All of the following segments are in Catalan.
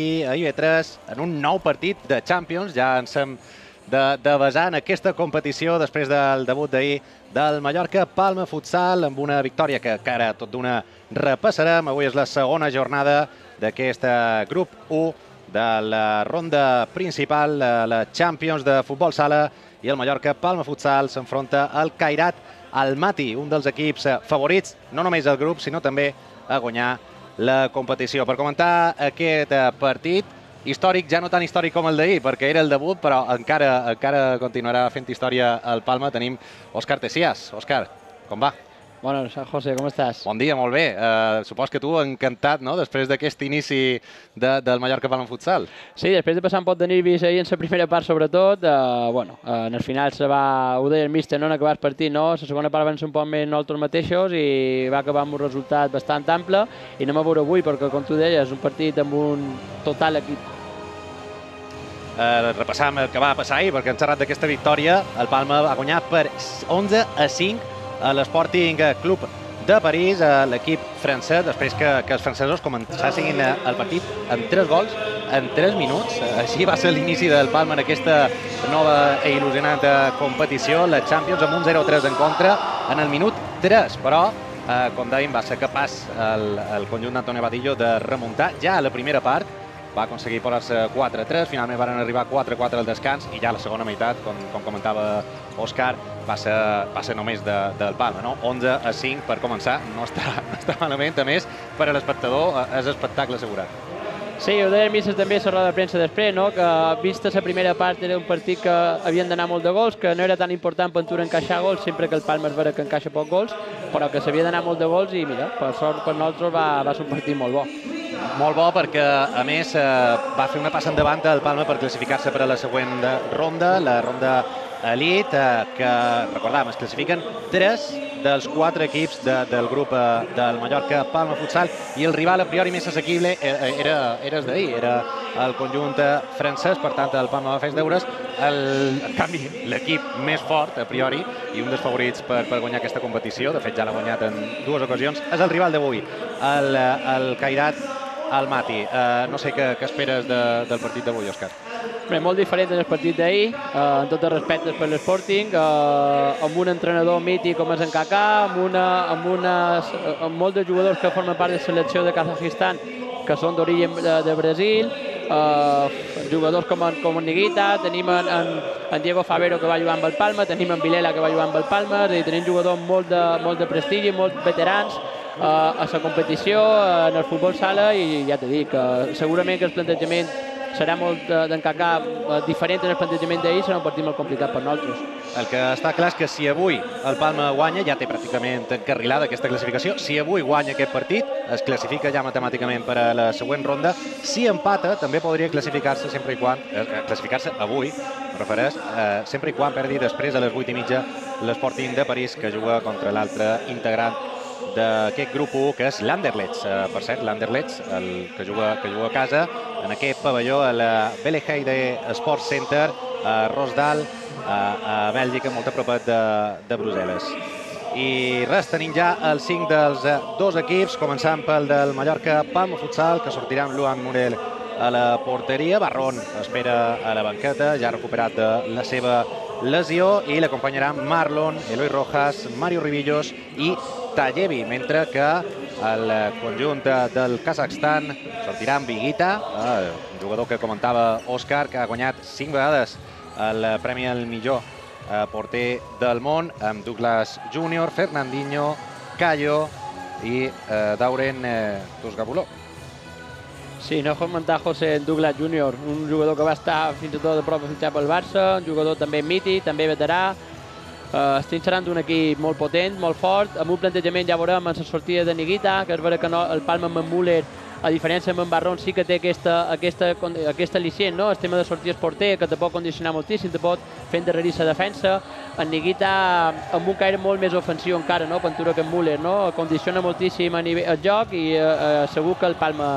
i a IB3 en un nou partit de Champions. Ja ens hem de, de basar en aquesta competició després del debut d'ahir del Mallorca Palma Futsal amb una victòria que, que ara tot d'una repassarem. Avui és la segona jornada d'aquest grup 1 de la ronda principal, la Champions de Futbol Sala i el Mallorca Palma Futsal s'enfronta al Cairat Almaty, un dels equips favorits, no només del grup, sinó també a guanyar la competició. Per comentar aquest partit, històric, ja no tan històric com el d'ahir, perquè era el debut, però encara, encara continuarà fent història al Palma. Tenim Òscar Tessias. Òscar, com va? Bueno, José, com estàs? Bon dia, molt bé. Uh, supos que tu encantat, no?, després d'aquest inici de, del Mallorca Palma Futsal. Sí, després de passar un pot de nervis ahir en la primera part, sobretot, uh, bueno, uh, en el final se va, ho deia el míster, no?, en acabar el partit, no?, la segona part van ser un poc més nosaltres mateixos i va acabar amb un resultat bastant ample i anem a veure avui, perquè, com tu deies, és un partit amb un total equip eh, repassam el que va passar ahir, perquè en xerrat d'aquesta victòria, el Palma va guanyar per 11 a 5 a l'Sporting Club de París, a l'equip francès, després que, que els francesos començassin el partit amb 3 gols en 3 minuts. Així va ser l'inici del Palma en aquesta nova i il·lusionant competició, la Champions, amb un 0-3 en contra en el minut 3, però eh, com dèiem, va ser capaç el, el conjunt d'Antonio Badillo de remuntar ja a la primera part va aconseguir posar-se 4-3, finalment van arribar 4-4 al descans i ja la segona meitat, com, com comentava Òscar, va ser, va ser només de, del Palma, no? 11 a 5 per començar, no està, no està malament, a més, per a l'espectador eh, és espectacle assegurat. Sí, ho deia Misses també a la roda de premsa després, no? que vista la primera part era un partit que havien d'anar molt de gols, que no era tan important tu encaixar gols, sempre que el Palma és vera que encaixa poc gols, però que s'havia d'anar molt de gols i mira, per sort per nosaltres va, va ser un partit molt bo. Molt bo perquè, a més, eh, va fer una passa endavant del Palma per classificar-se per a la següent ronda, la ronda Elite, eh, que, recordam, es classifiquen tres dels quatre equips de, del grup eh, del Mallorca Palma Futsal i el rival a priori més assequible eh, era, era el d'ahir, era el conjunt francès, per tant el Palma va fer els deures. El, en canvi, l'equip més fort a priori i un dels favorits per, per guanyar aquesta competició, de fet ja l'ha guanyat en dues ocasions, és el rival d'avui, el, el Cairat al Mati. Uh, no sé què, què esperes de, del partit d'avui, Òscar. Bé, molt diferent del partit d'ahir, uh, en tots els respectes per l'Sporting, uh, amb un entrenador mític com és en Kaká, amb, una, amb, una, amb molts de jugadors que formen part de la selecció de Kazajistan, que són d'origen de, de Brasil, uh, jugadors com en, com en Niguita, tenim en, en, en Diego Favero que va jugar amb el Palma, tenim en Vilela que va jugar amb el Palma, i tenim jugadors molt de, molt de prestigi, molt veterans, a la competició, en el futbol sala, i ja t'he dit que segurament que el plantejament serà molt d'encacar diferent en el plantejament d'ahir, serà un partit molt complicat per nosaltres. El que està clar és que si avui el Palma guanya, ja té pràcticament encarrilada aquesta classificació. Si avui guanya aquest partit, es classifica ja matemàticament per a la següent ronda. Si empata, també podria classificar-se sempre i quan, eh, classificar-se avui, em refereix, eh, sempre i quan perdi després a les 8 i mitja l'Sporting de París, que juga contra l'altre integrant d'aquest grup 1, que és l'Anderlecht. Uh, per cert, l'Anderlecht, el que juga, que juga a casa, en aquest pavelló a la Beleheide Sports Center, a Rosdal, a, a Bèlgica, molt a prop de, de Brussel·les. I res, tenim ja els cinc dels dos equips, començant pel del Mallorca Palma Futsal, que sortirà amb Luan Morel a la porteria. Barron espera a la banqueta, ja ha recuperat de la seva lesió, i l'acompanyaran Marlon, Eloi Rojas, Mario Ribillos i Tallevi, mentre que el conjunt del Kazakhstan sortirà amb Viguita, eh, un jugador que comentava Òscar, que ha guanyat cinc vegades el Premi al millor eh, porter del món, amb Douglas Júnior, Fernandinho, Callo i eh, Dauren eh, Tusgabuló. Sí, no comentar José Douglas Júnior, un jugador que va estar fins i tot de prop fitxat pel Barça, un jugador també mític, també veterà, Uh, estem xerrant d'un equip molt potent, molt fort, amb un plantejament ja veurem en la sortida de Niguita, que és vera que no, el Palma amb en Müller, a diferència amb en Barron, sí que té aquesta, aquesta, aquesta al·licient, no? el tema de sortir porter, que te pot condicionar moltíssim, te pot fer endarrerir la defensa. En Niguita amb un caire molt més ofensiu encara, no? Pentura que en Müller, no? Condiciona moltíssim a nivell, el joc i uh, uh, segur que el Palma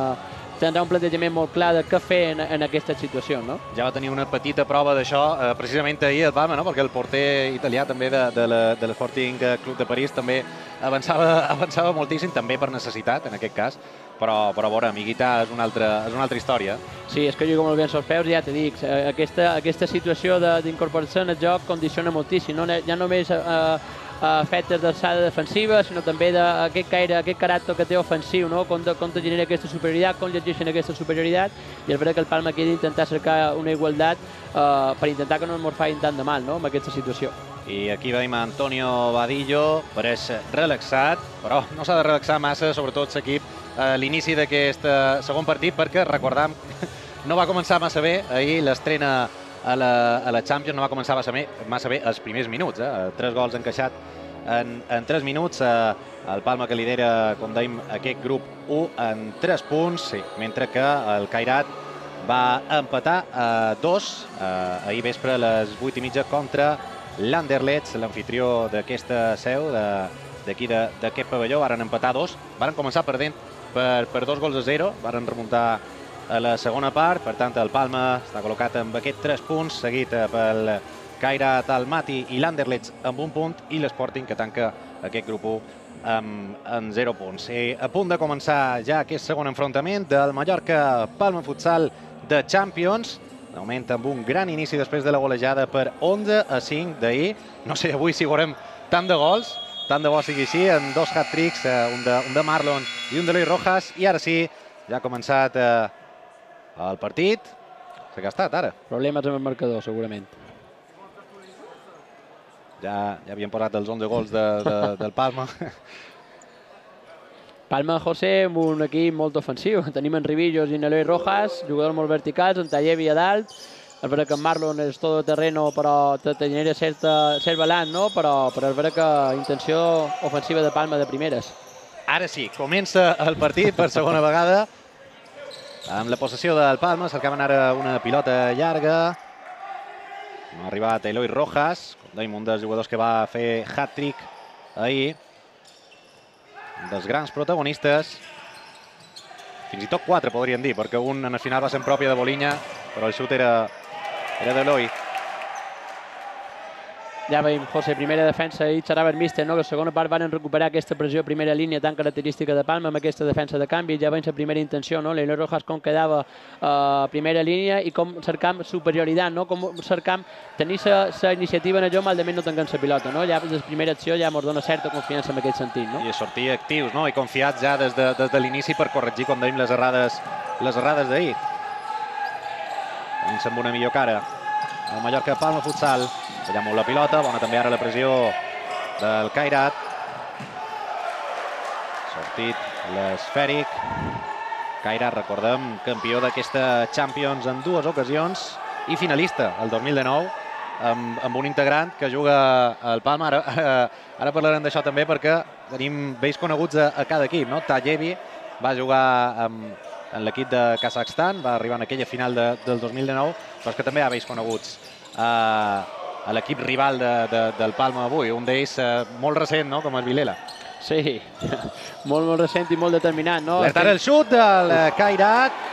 tindrà un plantejament molt clar de què fer en, en aquesta situació, no? Ja va tenir una petita prova d'això eh, precisament ahir el Palma, no? perquè el porter italià també de, de l'Sporting Club de París també avançava, avançava moltíssim, també per necessitat, en aquest cas, però, però a veure, Miguita és una altra, és una altra història. Sí, és que juga molt bé els peus, ja t'he dit, eh, aquesta, aquesta situació d'incorporar-se en el joc condiciona moltíssim, no? ja només eh, efectes d'alçada defensiva, sinó també d'aquest caire, aquest caràcter que té ofensiu, no? com, de, com te genera aquesta superioritat, com llegeixen aquesta superioritat, i és veritat que el Palma aquí ha d'intentar cercar una igualtat eh, per intentar que no ens facin tant de mal no? en aquesta situació. I aquí veiem Antonio Badillo, pareix relaxat, però no s'ha de relaxar massa, sobretot l'equip, a l'inici d'aquest eh, segon partit, perquè recordam no va començar massa bé ahir l'estrena a la, a la Champions no va començar massa bé, massa bé els primers minuts. Eh? Tres gols encaixat en, en tres minuts. Eh, el Palma que lidera, com dèiem, aquest grup 1 en 3 punts, sí, mentre que el Cairat va empatar a 2 eh, ahir vespre a les 8 i mitja contra l'Anderlecht, l'anfitrió d'aquesta seu, d'aquí d'aquest pavelló, varen empatar dos, varen començar perdent per, per dos gols a zero, varen remuntar a la segona part. Per tant, el Palma està col·locat amb aquest 3 punts, seguit eh, pel Caira Talmati i l'Anderlecht amb un punt i l'Sporting que tanca aquest grup 1 amb, amb 0 punts. I a punt de començar ja aquest segon enfrontament del Mallorca Palma Futsal de Champions. De moment amb un gran inici després de la golejada per 11 a 5 d'ahir. No sé avui si veurem tant de gols, tant de bo sigui així, en dos hat-tricks, eh, un, de, un de Marlon i un de Luis Rojas. I ara sí, ja ha començat eh, el partit s'ha gastat ara. Problemes amb el marcador, segurament. Ja, ja havien posat els 11 gols de, de, del Palma. Palma José amb un equip molt ofensiu. Tenim en Ribillos i en Eloi Rojas, jugadors molt verticals, en Tallevi a dalt. És veritat que en Marlon és tot terreno, però te genera certa, cert balanç, no? Però, però és veritat que intenció ofensiva de Palma de primeres. Ara sí, comença el partit per segona vegada amb la possessió del Palma, cercaven ara una pilota llarga. No ha arribat Eloi Rojas, com dèiem, un dels jugadors que va fer hat-trick ahir. Un dels grans protagonistes. Fins i tot quatre, podríem dir, perquè un en el final va ser en pròpia de Bolinya, però el xut era, era d'Eloi. Ja veiem, José, primera defensa i xerrava el míster, no? que la segona part van recuperar aquesta pressió a primera línia tan característica de Palma amb aquesta defensa de canvi. Ja veiem la primera intenció, no? Leonor Rojas com quedava a uh, primera línia i com cercam superioritat, no? com cercam tenir la iniciativa en allò, malament no tinguem la pilota. No? Ja la primera acció ja ens dona certa confiança en aquest sentit. No? I sortir actius no? i confiats ja des de, des de l'inici per corregir, com dèiem, les errades, les errades d'ahir. Comença amb una millor cara. El Mallorca Palma Futsal Allà molt la pilota, bona també ara la pressió del Cairat. Sortit l'esfèric. Cairat, recordem, campió d'aquesta Champions en dues ocasions i finalista el 2019 amb, amb un integrant que juga al Palma. Ara, ara parlarem d'això també perquè tenim vells coneguts a, a cada equip. No? Tallevi va jugar amb, en l'equip de Kazakhstan, va arribar en aquella final de, del 2019, però és que també ha vells coneguts. Uh, a l'equip rival de, de, del Palma avui, un d'ells eh, molt recent, no?, com el Vilela. Sí, molt, molt recent i molt determinat, no? Alertar el xut del Cairat.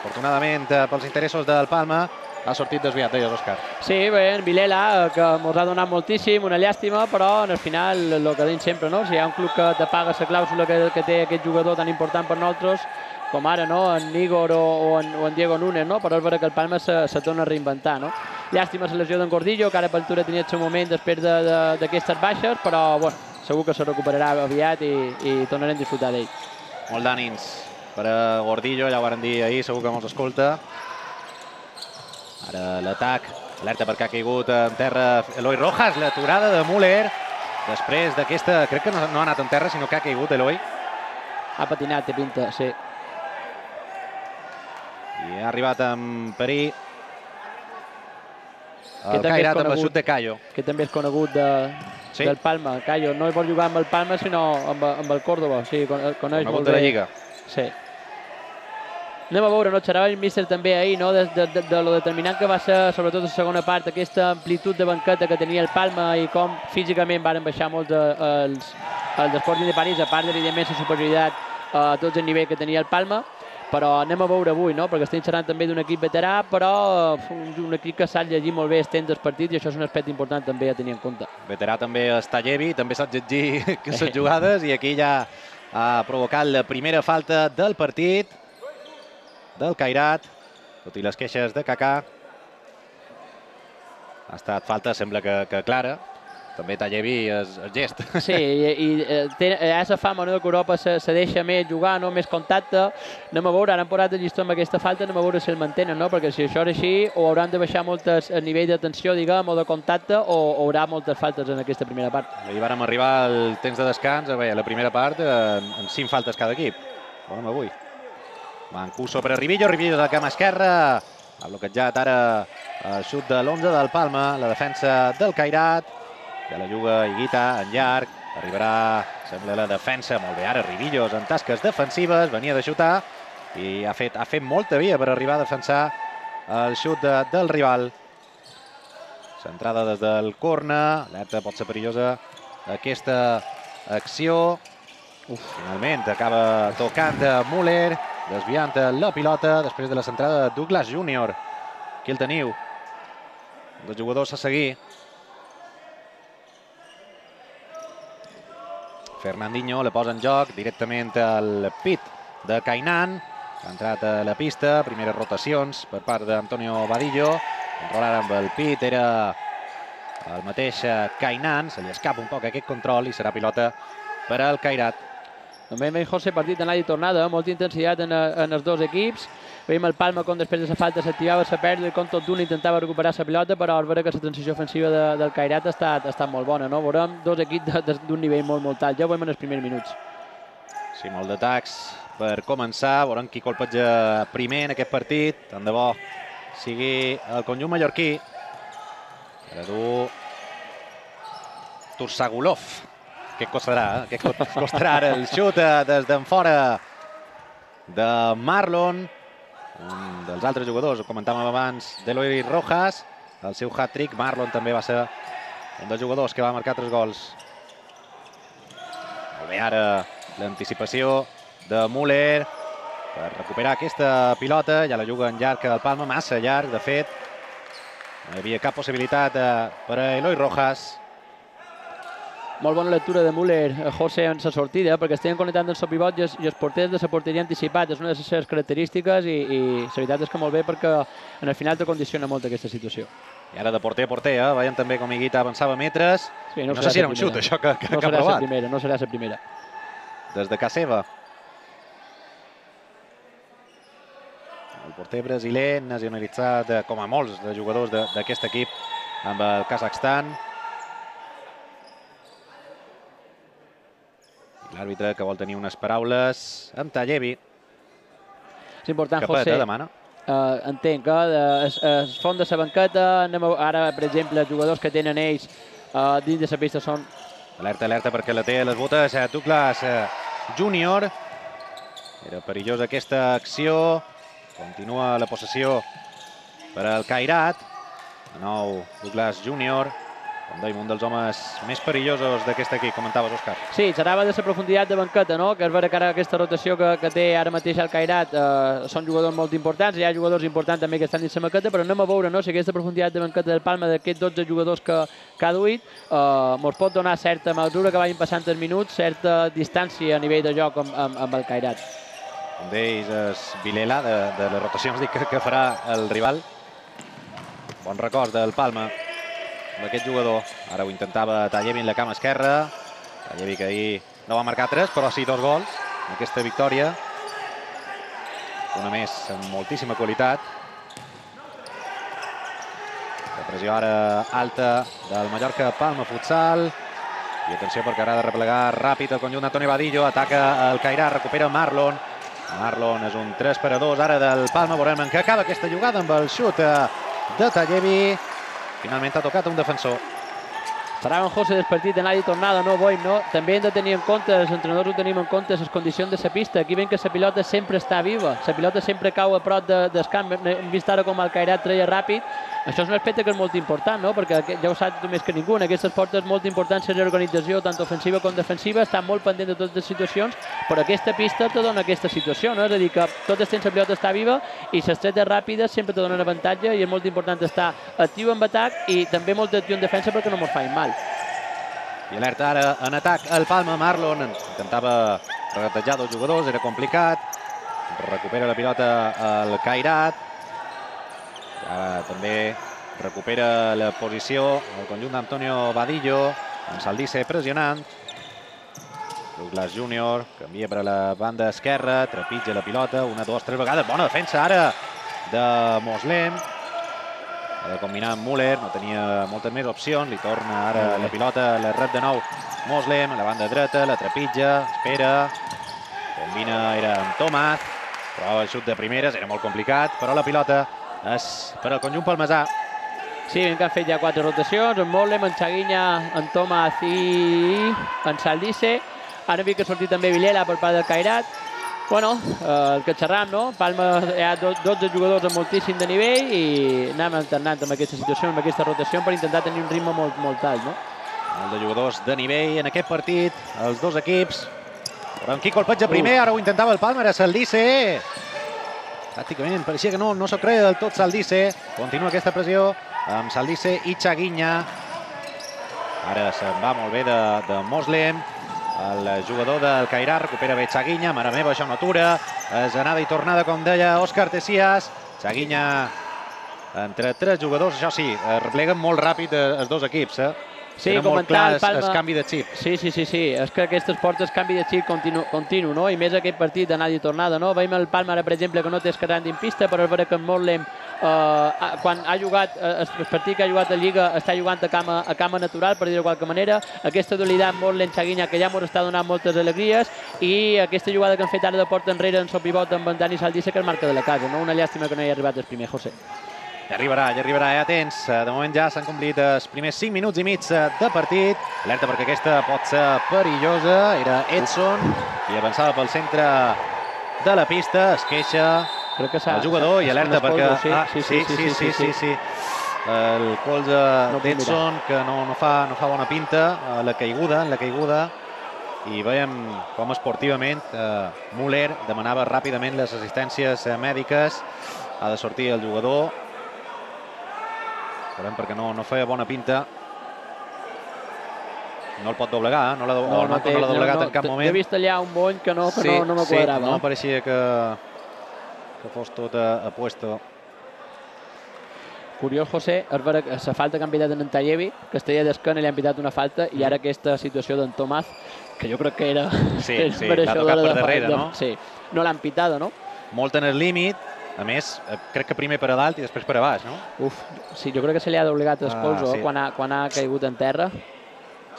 Afortunadament, eh, pels interessos del Palma, ha sortit desviat, deies, Òscar. Sí, bé, en Vilela, eh, que ens ha donat moltíssim, una llàstima, però en el final, el que dic sempre, no? si hi ha un club que te paga la clàusula que, que té aquest jugador tan important per nosaltres, com ara, no? en Igor o, o, en, o en Diego Núñez, no? però és vera que el Palma se, se torna a reinventar. No? Llàstima la lesió d'en Gordillo, que ara Peltura tenia el seu moment després d'aquestes de, de, baixes, però bueno, segur que se recuperarà aviat i, i tornarem a disfrutar d'ell. Molt d'ànims per a Gordillo, ja ho van dir ahir, segur que mos escolta. Ara l'atac, alerta perquè ha caigut en terra Eloi Rojas, l'aturada de Müller. Després d'aquesta, crec que no, no ha anat en terra, sinó que ha caigut Eloi. Ha patinat, té pinta, sí. I ha arribat amb Perí. El Cairat amb el xut de Cayo. Que també és conegut de, sí? del Palma. Cayo no vol jugar amb el Palma, sinó amb, amb el Córdoba. Sí, coneix conegut molt de la Lliga. Sí. Anem a veure, no? Xerava el míster també ahir, no? De, de, de, de lo determinant que va ser, sobretot la segona part, aquesta amplitud de banqueta que tenia el Palma i com físicament van baixar molt de, els, els d'Esporting de París, a part, evidentment, la superioritat a tots el nivell que tenia el Palma però anem a veure avui, no? perquè estem xerrant també d'un equip veterà, però un, un equip que sap llegir molt bé estén del partit i això és un aspecte important també a tenir en compte. Veterà també està Llevi, també sap llegir les jugades i aquí ja ha provocat la primera falta del partit del Cairat, tot i les queixes de Kaká. Ha estat falta, sembla que, que clara, també Tallevi és el gest. Sí, i, i eh, té, ha la fama no, que Europa se, se deixa més jugar, no, més contacte. Anem a veure, ara han posat el llistó amb aquesta falta, anem a veure si el mantenen, no? perquè si això és així, o hauran de baixar moltes a nivell d'atenció, diguem, o de contacte, o, o haurà moltes faltes en aquesta primera part. Ahir vàrem arribar al temps de descans, a veure, la primera part, en, en cinc faltes cada equip. Veurem avui. Mancuso per a Ribillo, Ribillo de cama esquerra, ha bloquejat ara el xut de l'11 del Palma, la defensa del Cairat, que la juga Iguita en llarg, arribarà, sembla, la defensa, molt bé, ara Ribillos en tasques defensives, venia de xutar i ha fet, ha fet molta via per arribar a defensar el xut de, del rival. Centrada des del corna, alerta pot ser perillosa aquesta acció. Uf, finalment acaba tocant de Müller, desviant la pilota després de la centrada de Douglas Júnior. Aquí el teniu. Els jugadors a seguir. Fernandinho la posa en joc directament al pit de Cainan. Ha entrat a la pista, primeres rotacions per part d'Antonio Badillo. Controlar amb el pit era el mateix Cainan. Se li escapa un poc aquest control i serà pilota per al Cairat. També veiem José partit d'anada i tornada, molta intensitat en, en els dos equips. Veiem el Palma com després de la falta s'activava la pèrdua i com tot d'un intentava recuperar la pilota, però veure que la transició ofensiva de, del Cairat ha estat, ha estat molt bona. No? Veurem dos equips d'un nivell molt, molt alt. Ja ho veiem en els primers minuts. Sí, molt d'atacs per començar. Veurem qui colpeja primer en aquest partit. Tant de bo sigui el conjunt mallorquí. Per a Tursagulov. Què costarà? Eh? Què costarà ara el xut des d'en fora de Marlon, un dels altres jugadors, ho comentàvem abans, d'Eloi Rojas, el seu hat-trick. Marlon també va ser un dels jugadors que va marcar tres gols. Molt bé, ara l'anticipació de Müller per recuperar aquesta pilota. Ja la juga en llarg del Palma, massa llarg, de fet. No hi havia cap possibilitat per a Eloi Rojas. Molt bona lectura de Müller, José, en la sortida, perquè estaven connectant amb el pivot i els, porters de la porteria anticipat. És una de les seves característiques i, i la veritat és que molt bé perquè en el final te condiciona molt aquesta situació. I ara de porter a porter, eh? veiem també com Iguita avançava metres. Sí, no, no sé si era un xut, això que, que, no que ha provat. la primera, no serà la primera. Des de casa seva. El porter brasiler nacionalitzat, eh, com a molts de jugadors d'aquest equip, amb el Kazakhstan. L'àrbitre que vol tenir unes paraules amb Tallevi. És important, Capet, José. demana. Uh, entenc que uh, es, es font de la banqueta, anem a, ara, per exemple, els jugadors que tenen ells uh, dins de la pista són... Alerta, alerta, perquè la té a les botes eh, Douglas eh, Júnior. Era perillosa aquesta acció. Continua la possessió per al Cairat. De nou, Douglas Júnior. Com dèiem, un dels homes més perillosos d'aquest equip, comentaves, Òscar. Sí, xerrava de la profunditat de banqueta, no? que és vera que ara aquesta rotació que, que té ara mateix el Cairat eh, són jugadors molt importants, hi ha jugadors importants també que estan dins la banqueta, però anem a veure no? si aquesta profunditat de banqueta del Palma d'aquests 12 jugadors que, que ha duit eh, ens pot donar certa mesura que vagin passant els minuts, certa distància a nivell de joc amb, amb, amb el Cairat. Un d'ells és Vilela, de, de les rotacions dic, que, que farà el rival. Bon record del Palma d'aquest jugador. Ara ho intentava Tallevi en la cama esquerra. Tallevi que ahir no va marcar tres, però sí dos gols en aquesta victòria. Una més amb moltíssima qualitat. La pressió ara alta del Mallorca Palma Futsal. I atenció perquè ara ha de replegar ràpid el conjunt d'Antoni Badillo. Ataca el Cairà, recupera Marlon. Marlon és un 3 per a 2 ara del Palma. Veurem en què acaba aquesta jugada amb el xut de Tallevi. Finalment ha tocat un defensor. Serà en José del partit d'anada i tornada, no Boim, no? També hem de tenir en compte, els entrenadors ho tenim en compte, les condicions de la pista. Aquí veiem que la pilota sempre està viva, la pilota sempre cau a prop de, del camp. Hem vist ara com el Cairat treia ràpid això és un aspecte que és molt important, no? perquè ja ho saps més que ningú, en aquest esport és molt important la reorganització, tant ofensiva com defensiva, està molt pendent de totes les situacions, però aquesta pista te dona aquesta situació, no? és a dir, que tot el temps la pilota està viva i les tretes ràpides sempre te donen avantatge i és molt important estar actiu en atac i també molt actiu en defensa perquè no mos fain mal. I alerta ara en atac el Palma. Marlon intentava regatejar dos jugadors, era complicat. Recupera la pilota el Cairat. Ara també recupera la posició el conjunt d'Antonio Badillo. En Saldice pressionant. Douglas Júnior canvia per a la banda esquerra, trepitja la pilota, una, dues, tres vegades. Bona defensa ara de Moslem. Ha de combinar amb Müller, no tenia moltes més opcions, li torna ara la pilota, la rep de nou Moslem, a la banda dreta, la trepitja, espera, combina, era amb Tomàs, prova el xut de primeres, era molt complicat, però la pilota és per al conjunt palmesà. Sí, que han fet ja quatre rotacions, en Moslem, en Chaguinya, en Tomàs i en Saldice. Ara hem vist que ha sortit també Vilela per part del Cairat. Bueno, eh, el que xerram, no? Palma hi ha 12 jugadors amb moltíssim de nivell i anem alternant amb aquesta situació, amb aquesta rotació per intentar tenir un ritme molt, molt alt, no? Molt de jugadors de nivell en aquest partit, els dos equips. Però en qui colpeja primer, ara ho intentava el Palma, era Saldice. Pràcticament pareixia que no, no s'ho creia del tot Saldice. Continua aquesta pressió amb Saldice i Chaguinya. Ara se'n va molt bé de, de Moslem. El jugador del Cairà recupera bé Chaguinya. Mare meva, això no atura. És anada i tornada, com deia Òscar Tessias. Chaguinya entre tres jugadors, això sí, es repleguen molt ràpid els dos equips. Eh? Sí, Era molt clar el, Palma... el canvi de xip. Sí, sí, sí, sí. És que aquest esport és canvi de xip continu, continu no? I més aquest partit d'anada i tornada, no? Veiem el Palma, ara, per exemple, que no té escarant en pista, però és vera que en Motlem, eh, quan ha jugat, eh, el partit que ha jugat a Lliga, està jugant a cama, a cama natural, per dir-ho de qualque manera. Aquesta dualitat Motlem Chaguinya, que ja ens està donant moltes alegries, i aquesta jugada que han fet ara de porta enrere en sopivot amb en Dani Saldissa, que és marca de la casa, no? Una llàstima que no hi ha arribat el primer, José. Ja arribarà, ja arribarà, eh? atents. De moment ja s'han complit els primers 5 minuts i mig de partit. Alerta perquè aquesta pot ser perillosa. Era Edson, qui avançava pel centre de la pista. Es queixa Crec que el jugador i alerta perquè... Sí, ah, sí, sí, sí, sí, sí, sí. El colze No d'Edson, que no, no, fa, no fa bona pinta. a La caiguda, la caiguda. I veiem com esportivament eh, Müller demanava ràpidament les assistències eh, mèdiques. Ha de sortir el jugador. Veurem perquè no, no feia bona pinta. No el pot doblegar, eh? no l'ha no, no, no l'ha doblegat en cap moment. He vist allà un bony que no, que sí, no, no me sí, quadrava. no pareixia que, que fos tot a, a puesto. Curiós, José, és vera que la falta que han pitat en Antallevi, que estaria d'esquena i li han pitat una falta, i ara aquesta situació d'en Tomàs, que jo crec que era Sí, és sí, mereixedora de darrere, falta. no? Sí, no l'han pitada, no? Molt en el límit, a més, eh, crec que primer per a dalt i després per a baix, no? Uf, sí, jo crec que se li ha d'obligat el Ah, colze sí. quan, ha, quan ha caigut en terra.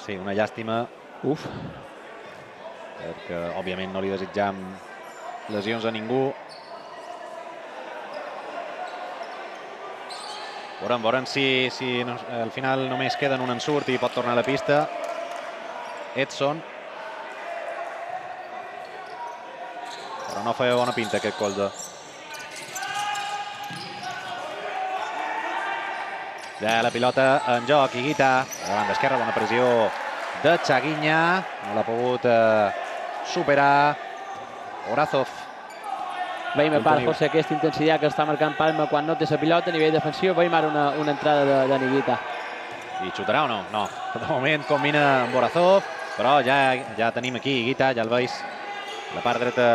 Sí, una llàstima, Uf, perquè òbviament no li desitjam lesions a ningú. Veurem, veurem si, si no, al final només queda en un ensurt i pot tornar a la pista. Edson. Però no feia bona pinta aquest colze. Ja la pilota en joc, Iguita, a la banda esquerra, bona pressió de Chaguinya, no l'ha pogut eh, superar Orazov. Veiem a part. José, aquesta intensitat que està marcant Palma quan no té la pilota a nivell defensiu. Veiem ara una, una entrada de, de Niguita. I xutarà o no? No. De moment combina amb Borazov, però ja, ja tenim aquí Iguita, ja el veus, la part dreta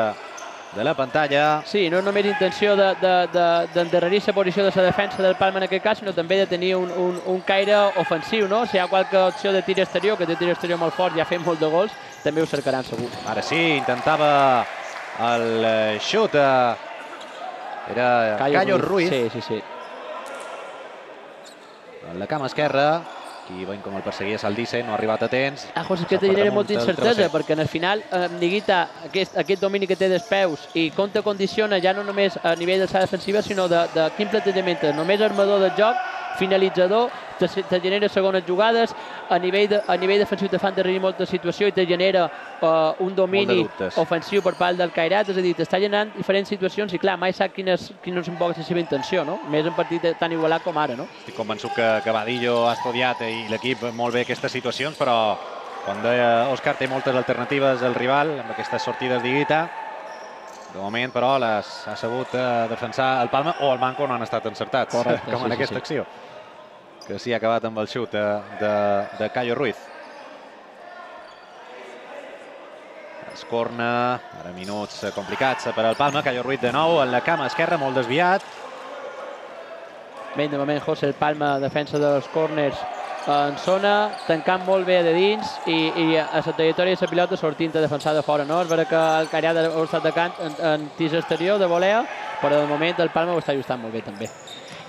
de la pantalla. Sí, no és només intenció d'endarrerir la posició de la defensa del Palma en aquest cas, sinó també de tenir un, un, un caire ofensiu, no? Si hi ha qualque opció de tir exterior, que té tir exterior molt fort i ha fet molt de gols, també ho cercaran segur. Ara sí, intentava el eh, xut. Era Cayo Ruiz. Sí, sí, sí. En la cama esquerra, aquí veiem com el perseguia Saldice, no ha arribat a temps. Ah, José, que te damunt molta incertesa, perquè en el final eh, Niguita, aquest, aquest domini que té dels peus i com te condiciona ja no només a nivell d'alçada defensiva, sinó de, de quin plantejament és. Només armador del joc, finalitzador, te, te genera segones jugades, a nivell, de, a nivell defensiu te fan darrere molta situació i te genera uh, un domini ofensiu per part del Cairat, és a dir, t'està generant diferents situacions i clar, mai sap quina és, quina és un poc la seva intenció, no? Més en partit tan igualat com ara, no? Estic convençut que, que Badillo ha estudiat i l'equip molt bé aquestes situacions, però com deia Òscar, té moltes alternatives el rival amb aquestes sortides d'Iguita. De moment, però, les ha sabut eh, defensar el Palma o el Manco no han estat encertats, Correcte, com en sí, aquesta sí, acció. Que sí ha acabat amb el xut de, de, de Cayo Ruiz. Escorna, ara minuts complicats per al Palma. Cayo Ruiz de nou en la cama esquerra, molt desviat. Bé, de moment José Palma, defensa dels corners en zona, tancant molt bé de dins i, i a la trajectòria de la pilota sortint a defensar de fora. No? És vera que el Cariat ha estat cant en, en tis exterior de volea, però de moment el Palma ho està ajustant molt bé també.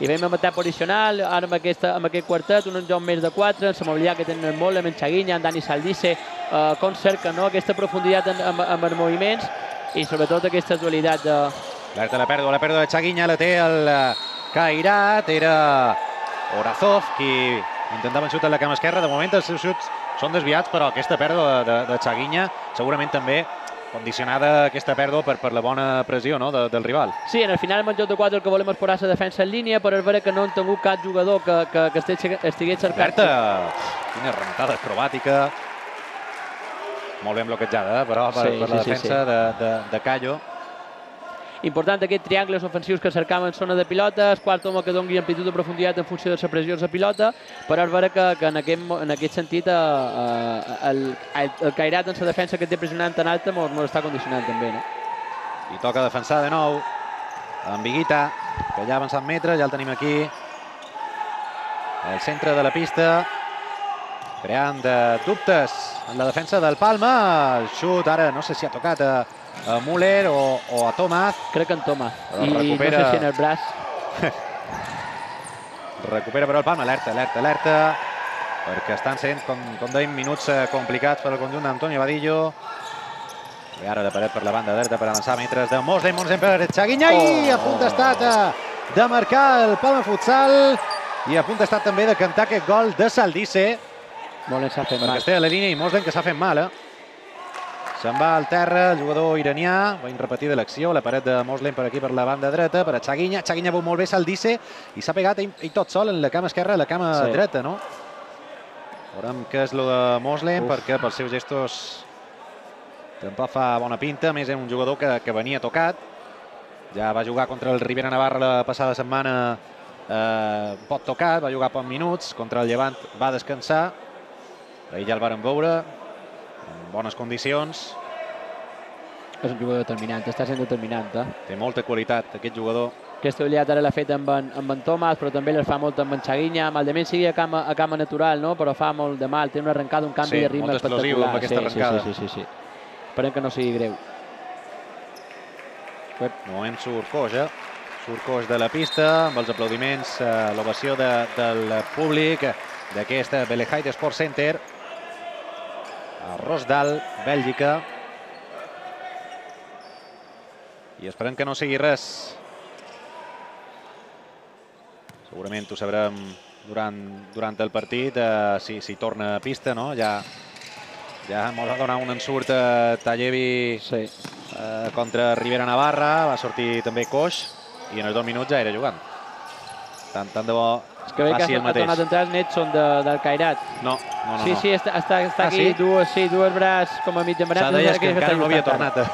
I veiem amb posicional, ara amb, aquesta, amb aquest quartet, un joc més de 4, en la que tenen molt, amb en Xaguinha, en Dani Saldice, eh, com cerca no? aquesta profunditat en, en, en els moviments i sobretot aquesta dualitat de... Alerta la pèrdua, la pèrdua de Xaguinha la té el Cairat, era Orazov qui intentava xut a la cama esquerra. De moment els seus xuts són desviats, però aquesta pèrdua de, de Xaguinha segurament també condicionada aquesta pèrdua per, per la bona pressió no, de, del rival. Sí, en el final amb el joc de 4 el que volem és posar la defensa en línia, però és vera que no han tingut cap jugador que, que, que estigués cercant. Berta, quina rematada acrobàtica. Molt ben bloquejada, eh, però per, sí, per la sí, defensa sí, sí. De, de, de Callo important aquests triangles ofensius que cercaven zona de pilota, el quart home que doni amplitud de profunditat en funció de la pressió de pilota, però és vera que, que en, aquest, en aquest sentit eh, eh, el, el, el Cairat en la defensa que té pressionant tan alta ens està condicionant també. No? I toca defensar de nou amb Viguita, que ja ha avançat metres, ja el tenim aquí. Al centre de la pista, creant de dubtes en la defensa del Palma. El xut ara no sé si ha tocat a, a Müller o, o a Tomás. Crec que en Tomás. I recupera... no sé si en el braç. recupera però el Palma, alerta, alerta, alerta, perquè estan sent, com, com dèiem, minuts eh, complicats per al conjunt d'Antonio Badillo. I ara de paret per la banda dreta per avançar metres de Moslem, Moslem per Xaguinha oh. i a punt estat de marcar el Palma Futsal i a punt estat també de cantar aquest gol de Saldice. Moslem s'ha fet mal. Perquè està a la línia i Moslem que s'ha fet mal, eh? Se'n va al terra el jugador iranià, va repetir de l'acció, la paret de Moslem per aquí per la banda dreta, per a Xaguinha. Xaguinha veu molt bé, Saldice, i s'ha pegat ell, ell, tot sol en la cama esquerra, la cama sí. dreta, no? Veurem què és lo de Moslem, Uf. perquè pels seus gestos tampoc fa bona pinta. Més, és un jugador que, que venia tocat. Ja va jugar contra el Rivera Navarra la passada setmana eh, pot tocat, va jugar pocs minuts, contra el Llevant va descansar. Ahir ja el varen veure, en bones condicions. És un jugador determinant, està sent determinant. Eh? Té molta qualitat, aquest jugador. Aquesta habilitat ara l'ha fet amb en, amb en Tomàs, però també les fa molt amb en Xaguinha. Amb el de sigui a cama, a cama natural, no? però fa molt de mal. Té una arrencada, un canvi sí, de ritme espectacular. Sí, molt aquesta sí, arrencada. Sí, sí, sí, sí. Esperem que no sigui greu. De moment surt coix, eh? Surt coix de la pista, amb els aplaudiments, eh, l'ovació de, del públic d'aquest Belehaid Sport Center a Rosdal, Bèlgica. I esperem que no sigui res. Segurament ho sabrem durant, durant el partit, eh, si, si torna a pista, no? Ja, ja ens va donar un ensurt a Tallevi sí. eh, contra Rivera Navarra, va sortir també Coix, i en els dos minuts ja era jugant. Tant, tant de bo és que veig que ha, ha tornat a entrar Netson de, del Cairat. No, no, no. Sí, sí, està, està, està ah, aquí, sí? dues, sí, dues braç com a mig embrat. S'ha deia que encara no havia tornat a,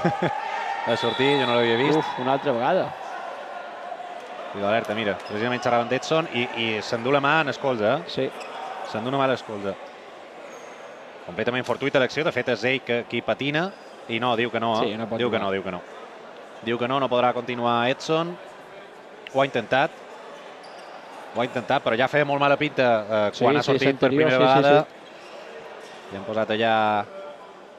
a sortir, jo no l'havia vist. Uf, una altra vegada. I d'alerta, mira, precisament xerrava amb Edson i, i s'endú la mà en escolza. Eh? Sí. S'endú una mà a l'escolza. Completament fortuita l'acció, de fet és ell que, qui patina i no, diu que no, eh? sí, no diu jugar. que no, diu que no. Diu que no, no podrà continuar Edson. Ho ha intentat, ho ha intentat, però ja feia molt mala pinta eh, quan sí, ha sortit sí, per primera sí, vegada. Sí, sí. I han posat allà,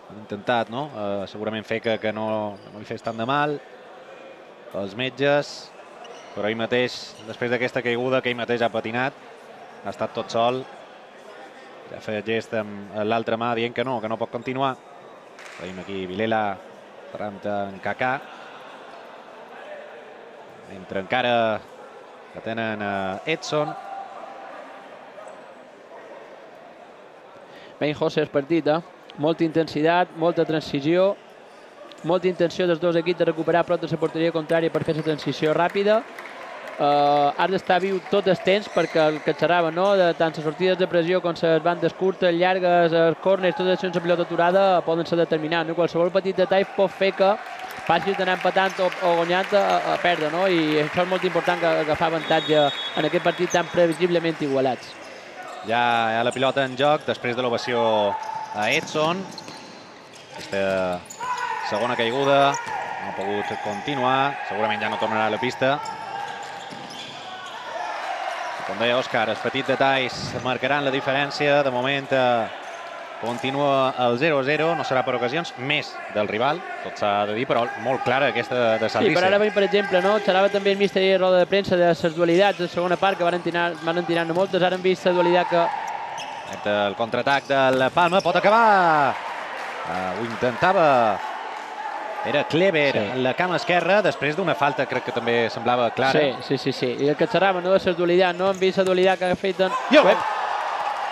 han intentat, no? Eh, segurament fer que, que no, no li fes tant de mal els metges, però ell mateix, després d'aquesta caiguda, que ell mateix ha patinat, ha estat tot sol, ja ha fet gest amb l'altra mà dient que no, que no pot continuar. Veiem aquí Vilela parant en Kaká, mentre encara que tenen uh, Edson. Ben José el partit, eh? Molta intensitat, molta transició, molta intenció dels dos equips de recuperar prop de la porteria contrària per fer la transició ràpida. Uh, has d'estar viu tot el temps perquè el que xerrava, no? de tant les sortides de pressió com les bandes curtes, llargues, els corners, tot això sense pilota aturada poden ser determinants. No? Qualsevol petit detall pot fer que passis d'anar empatant o, o guanyant a, a perdre, no? i això és molt important que agafar avantatge en aquest partit tan previsiblement igualats. Ja ha la pilota en joc, després de l'ovació a Edson. Aquesta segona caiguda, no ha pogut continuar, segurament ja no tornarà a la pista. Com deia Òscar, els petits detalls marcaran la diferència. De moment eh, continua el 0-0, no serà per ocasions, més del rival, tot s'ha de dir, però molt clara aquesta de Saldice. Sí, però ara veiem, per exemple, no? xerrava també el míster i roda de premsa de les dualitats de segona part, que van tirar, van tirar moltes, ara hem vist la dualitat que... El contraatac del Palma pot acabar. Uh, ho intentava era Clever sí. en la cama esquerra, després d'una falta crec que també semblava clara. Sí, sí, sí, sí. I el que xerrava, no, de la dualitat, no hem vist la dualitat que ha fet... En... El,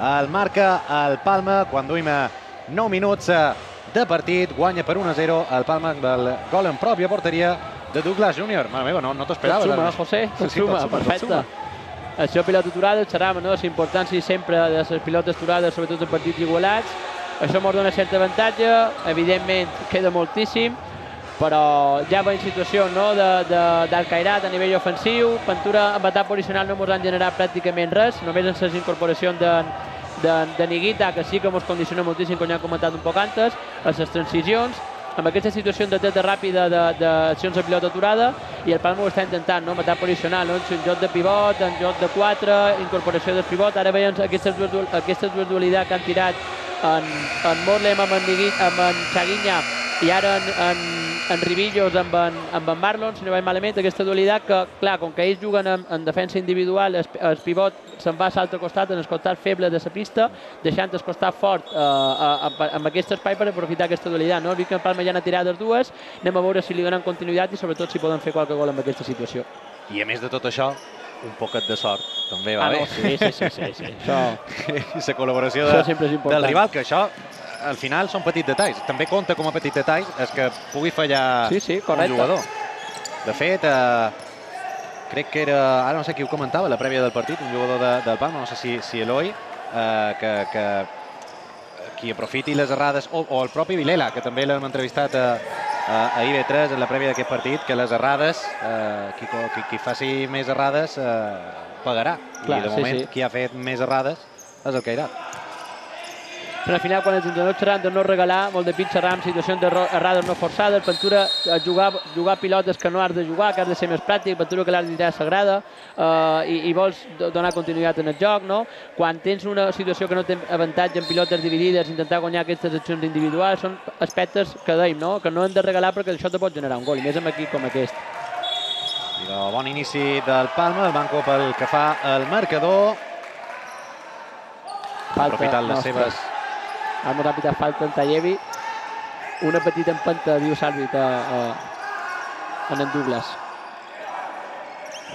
El marca el Palma quan duim 9 minuts de partit, guanya per 1-0 el Palma del gol en pròpia porteria de Douglas Júnior. Mare meva, no, no t'ho esperava. Tot suma, José, tot sí, suma, tot suma, perfecte. Tot suma. Això pilota aturada, xerrava, no? La importància sempre de les pilotes aturades, sobretot en partits igualats. Això ens dona cert avantatge, evidentment queda moltíssim, però ja va en situació no, d'Alcairat a nivell ofensiu. Pentura en batalla posicional no ens han generat pràcticament res, només en les incorporacions de, de, de Niguita, que sí que ens condiciona moltíssim, com ja hem comentat un poc antes, a les transicions, amb aquesta situació de teta ràpida d'accions de, de pilota aturada i el Palma ho està intentant, no? matar posicional, no? en joc de pivot, en joc de 4, incorporació del pivot, ara veiem aquestes dues, aquestes dues dualitats que han tirat en, en Morlem amb en, Niguit, amb en Chaguinha i ara en, en, en Ribillos amb en, amb en Marlon, si no vaig malament, aquesta dualitat que, clar, com que ells juguen en, en defensa individual, el, el pivot se'n va a l'altre costat, en el costat feble de la pista, deixant el costat fort eh, amb, amb aquest espai per aprofitar aquesta dualitat. No? Que en Palma ja n'ha tirat les dues, anem a veure si li donen continuïtat i sobretot si poden fer qualque gol amb aquesta situació. I a més de tot això, un poquet de sort també va ah, bé. No, sí, sí, sí, sí, sí. Això... La col·laboració de, del rival, que això al final són petits detalls. També compta com a petits detalls és que pugui fallar sí, sí, un jugador. De fet, eh, crec que era, ara no sé qui ho comentava, la prèvia del partit, un jugador de, del Palma, no sé si, si Eloi, eh, que, que qui aprofiti les errades, o, o el propi Vilela, que també l'hem entrevistat a, a, a IB3 en la prèvia d'aquest partit, que les errades, eh, qui, qui, qui faci més errades eh, pagarà. Clar, I de moment sí, sí. qui ha fet més errades és el Cairat però al final quan els entrenadors xerran de no regalar, molt de xerrar en situacions d'errades no forçades, Ventura a jugar, jugar pilotes que no has de jugar, que has de ser més pràctic, Ventura que l'arbitrat s'agrada eh, i, i vols donar continuïtat en el joc, no? Quan tens una situació que no té avantatge en pilotes dividides, intentar guanyar aquestes accions individuals, són aspectes que deim, no? Que no hem de regalar perquè això te pot generar un gol, i més amb equip com aquest. De bon inici del Palma, el banco pel que fa el marcador. Falta aprofitant les seves ha ràpida falta en Tallevi. Una petita empenta, diu Sàlvit, a, a, en Douglas.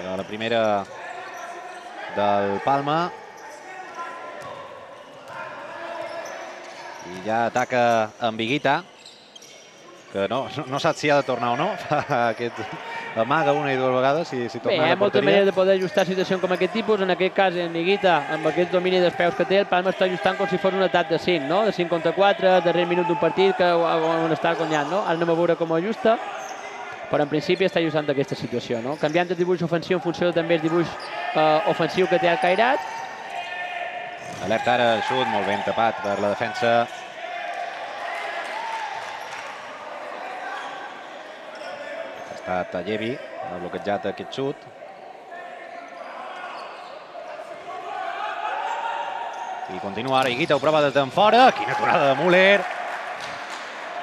La primera del Palma. I ja ataca en Viguita, que no, no saps si ha de tornar o no. Aquest amaga una i dues vegades si, si torna Bé, hi ha moltes maneres de poder ajustar situacions com aquest tipus. En aquest cas, en Niguita, amb aquest domini dels peus que té, el Palma està ajustant com si fos un atac de 5, no? De 5 contra 4, darrer minut d'un partit que on està guanyant, no? Ara anem a veure com ho ajusta però en principi està ajustant aquesta situació, no? Canviant de dibuix ofensiu en funció també el dibuix eh, ofensiu que té el Cairat. Alerta ara el xut, molt ben tapat per la defensa a Tallevi, ha bloquejat aquest xut. I continua ara Iguita, ho prova des d'en fora. Quina aturada de Müller.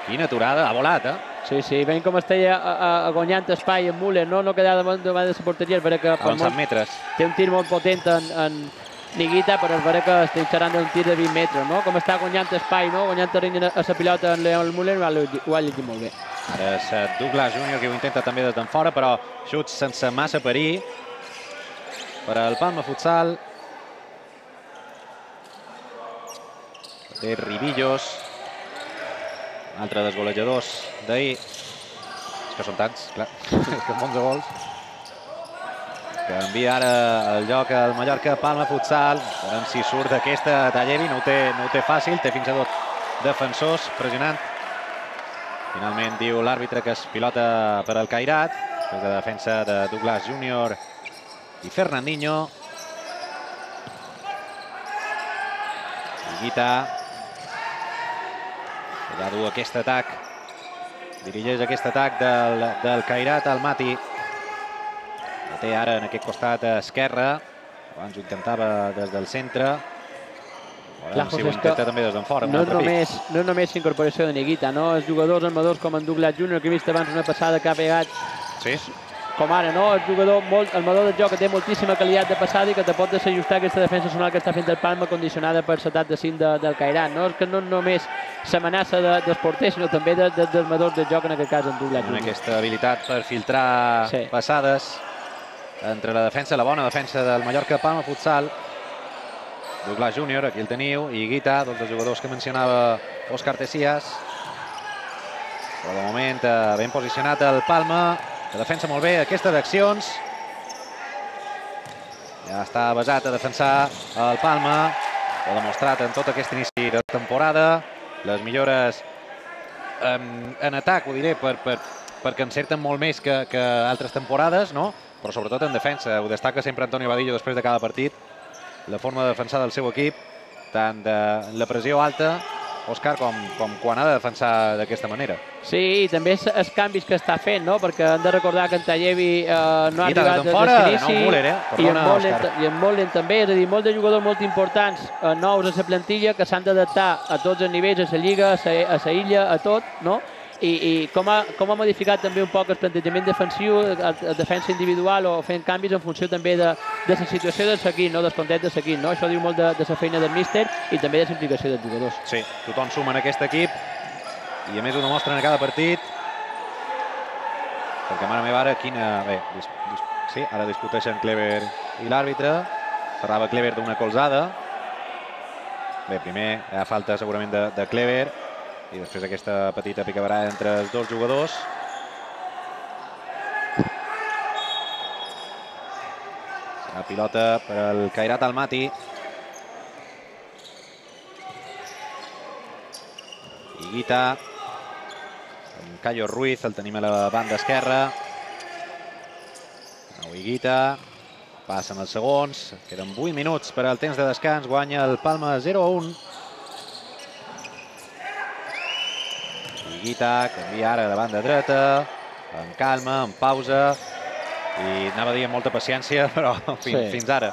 Quina aturada, ha volat, eh? Sí, sí, veiem com estava guanyant espai en Müller, no, no quedava davant de la porteria, és vera que per Avançant metres. té un tir molt potent en, en Niguita, però és vera que estem xerrant d'un tir de 20 metres, no? Com està guanyant espai, no? Guanyant terreny a la pilota en Leon Müller, ho ha llegit molt bé. Ara és eh, Douglas Júnior que ho intenta també des d'en fora, però xuts sense massa perill per al Palma Futsal. Té Ribillos, altre dels golejadors d'ahir. És que són tants, clar, és que amb 11 gols. Que envia ara el lloc al Mallorca, Palma Futsal. Veurem si surt d'aquesta Tallevi, no ho, té, no ho té fàcil, té fins a dos defensors pressionant. Finalment diu l'àrbitre que es pilota per al Cairat, després de defensa de Douglas Júnior i Fernandinho. Guita. Ja du aquest atac. Dirigeix aquest atac del, del Cairat al Mati. La té ara en aquest costat esquerre. Abans ho intentava des del centre. Veurem si ho intenta també des d'en fora. No és, només, no és només incorporació de Niguita, no? Els jugadors armadors com en Douglas Júnior, que he vist abans una passada que ha pegat Sí, com ara, no? El jugador, molt, el armador de joc que té moltíssima qualitat de passada i que te pot desajustar aquesta defensa sonal que està fent el Palma condicionada per l'etat de cim de, del Cairat, no? És que no només s'amenaça de, dels porters, sinó també de, de, dels armadors de joc, en aquest cas en Douglas amb Júnior. aquesta habilitat per filtrar Sí. passades entre la defensa, la bona defensa del Mallorca Palma Futsal. Douglas Júnior, aquí el teniu, i Guita, dos dels jugadors que mencionava Òscar Tessias. Però de moment eh, ben posicionat el Palma, que defensa molt bé aquestes accions. Ja està basat a defensar el Palma, ho ha demostrat en tot aquest inici de temporada. Les millores en, en atac, ho diré, per, per, perquè encerten molt més que, que altres temporades, no? però sobretot en defensa. Ho destaca sempre Antonio Badillo després de cada partit. La forma de defensar del seu equip, tant de la pressió alta, Òscar, com, com quan ha de defensar d'aquesta manera. Sí, i també els, canvis que està fent, no? Perquè hem de recordar que en Tallevi eh, no ha des arribat d'en des fora, de l'inici. Müller, eh? I en, Perdona, Òscar. I en Mollen també, és a dir, molts de jugadors molt importants, eh, nous a la plantilla, que s'han d'adaptar a tots els nivells, a la Lliga, a la illa, a tot, no? I, i com, ha, com ha modificat també un poc el plantejament defensiu, a defensa individual o fent canvis en funció també de, de la situació del seguint, no? del context del seguint. No? Això diu molt de, de la feina del míster i també de la implicació dels jugadors. Sí, tothom suma en aquest equip i a més ho demostren a cada partit. Perquè mare meva ara quina... Bé, dis, dis, sí, ara discuteixen Clever i l'àrbitre. Ferrava Clever d'una colzada. Bé, primer falta segurament de, de Clever i després aquesta petita picabarà entre els dos jugadors. La pilota per al Cairat Almati. Higuita. En Cayo Ruiz, el tenim a la banda esquerra. Nou Higuita. Passen els segons. Queden 8 minuts per al temps de descans. Guanya el Palma 0 a 1. Higuita canvia ara de banda dreta. En calma, en pausa. I anava a dir amb molta paciència, però fins, Sí. fins ara.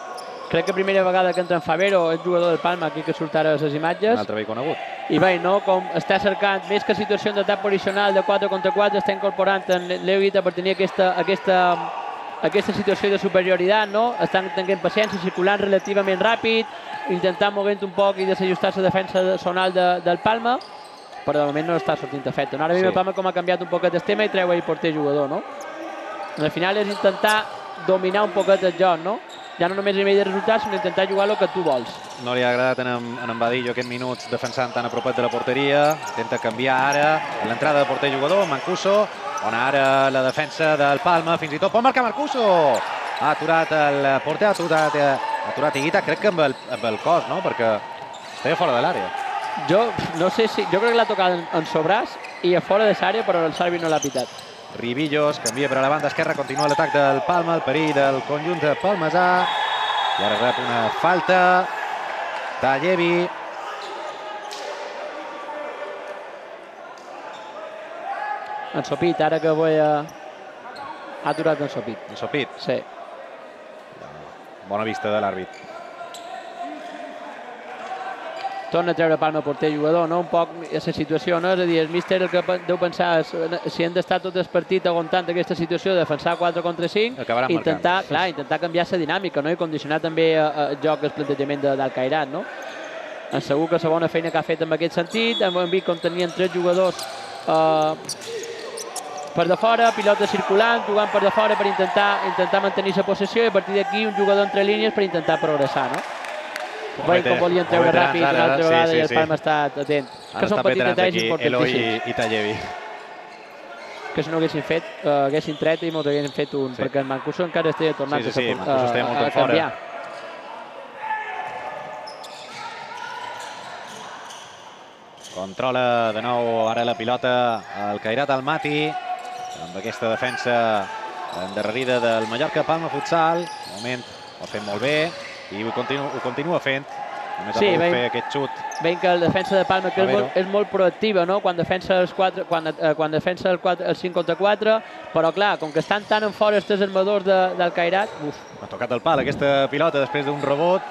Crec que primera vegada que entra en Favero, el jugador del Palma, aquí que surt ara a les Un imatges. altre vell conegut. I bé, no? com està cercant, més que situacions d'atac posicional de 4 contra 4, està incorporant en Leo Guita per tenir aquesta, aquesta, aquesta situació de superioritat, no? Estan tenint paciència, circulant relativament ràpid, intentant movent un poc i desajustar la defensa zonal de, del Palma, però de moment no està sortint efecte. No? Ara veiem Sí. Palma com ha canviat un poquet el tema i treu el porter jugador, no? Al final és intentar dominar un poquet el joc, no? Ja no només a nivell de resultats, sinó intentar jugar el que tu vols. No li ha agradat en, en, en Badillo aquests minuts defensant tan a propet de la porteria. Intenta canviar ara en l'entrada de porter jugador, Mancuso. On ara la defensa del Palma, fins i tot pot marcar Mancuso. Ha aturat el porter, ha aturat, ha aturat Higuita, crec que amb el, amb el cos, no? Perquè estava fora de l'àrea. Jo no sé si... Jo crec que l'ha tocat en, en sobràs i a fora de l'àrea, però el Sarvi no l'ha pitat. Ribillos canvia per a la banda esquerra, continua l'atac del Palma, el perill del conjunt de Palmesà. I ara rep una falta. Tallevi. Ensopit, ara que vull... A... Ha aturat Ensopit. Ensopit. Sí. Bona vista de l'àrbit. Torna a treure palma porter jugador, no? Un poc la situació, no? És a dir, el míster el que deu pensar és, si hem d'estar tot el partit aguantant aquesta situació de defensar 4 contra 5, Acabaran intentar, marcant. clar, intentar canviar la dinàmica, no? I condicionar també eh, el joc, el plantejament de- del Cairat, no? Eh, Segur que la bona feina que ha fet en aquest sentit, hem vist com tenien tres jugadors eh, per de fora, pilota circulant, jugant per de fora per intentar intentar mantenir la possessió i a partir d'aquí un jugador entre línies per intentar progressar, no? Veiem com volien treure ràpid una ara, altra sí, vegada sí, i el. Palma ha estat atent. Ara que són petits detalls Eloi importantíssims. i, i Tallevi. Que si no haguessin fet, uh, haguessin tret i molts haguessin fet un, Sí. perquè el Mancuso encara estigui tornant Sí, sí, sí, a, molt a, a en fora. canviar. Controla de nou ara la pilota el Cairat Almaty amb aquesta defensa endarrerida del Mallorca Palma Futsal. De moment ho ha fet molt bé i ho continua, ho continua fent. Només Sí, ha veiem- fer aquest xut. Veiem que la defensa de Palma que és, molt, és molt proactiva, no? Quan defensa els 4, quan, eh, quan defensa el, 4, el 5 contra 4, però clar, com que estan tan en fora els tres armadors de, del Cairat, uf, Ha tocat el pal aquesta pilota després d'un rebot.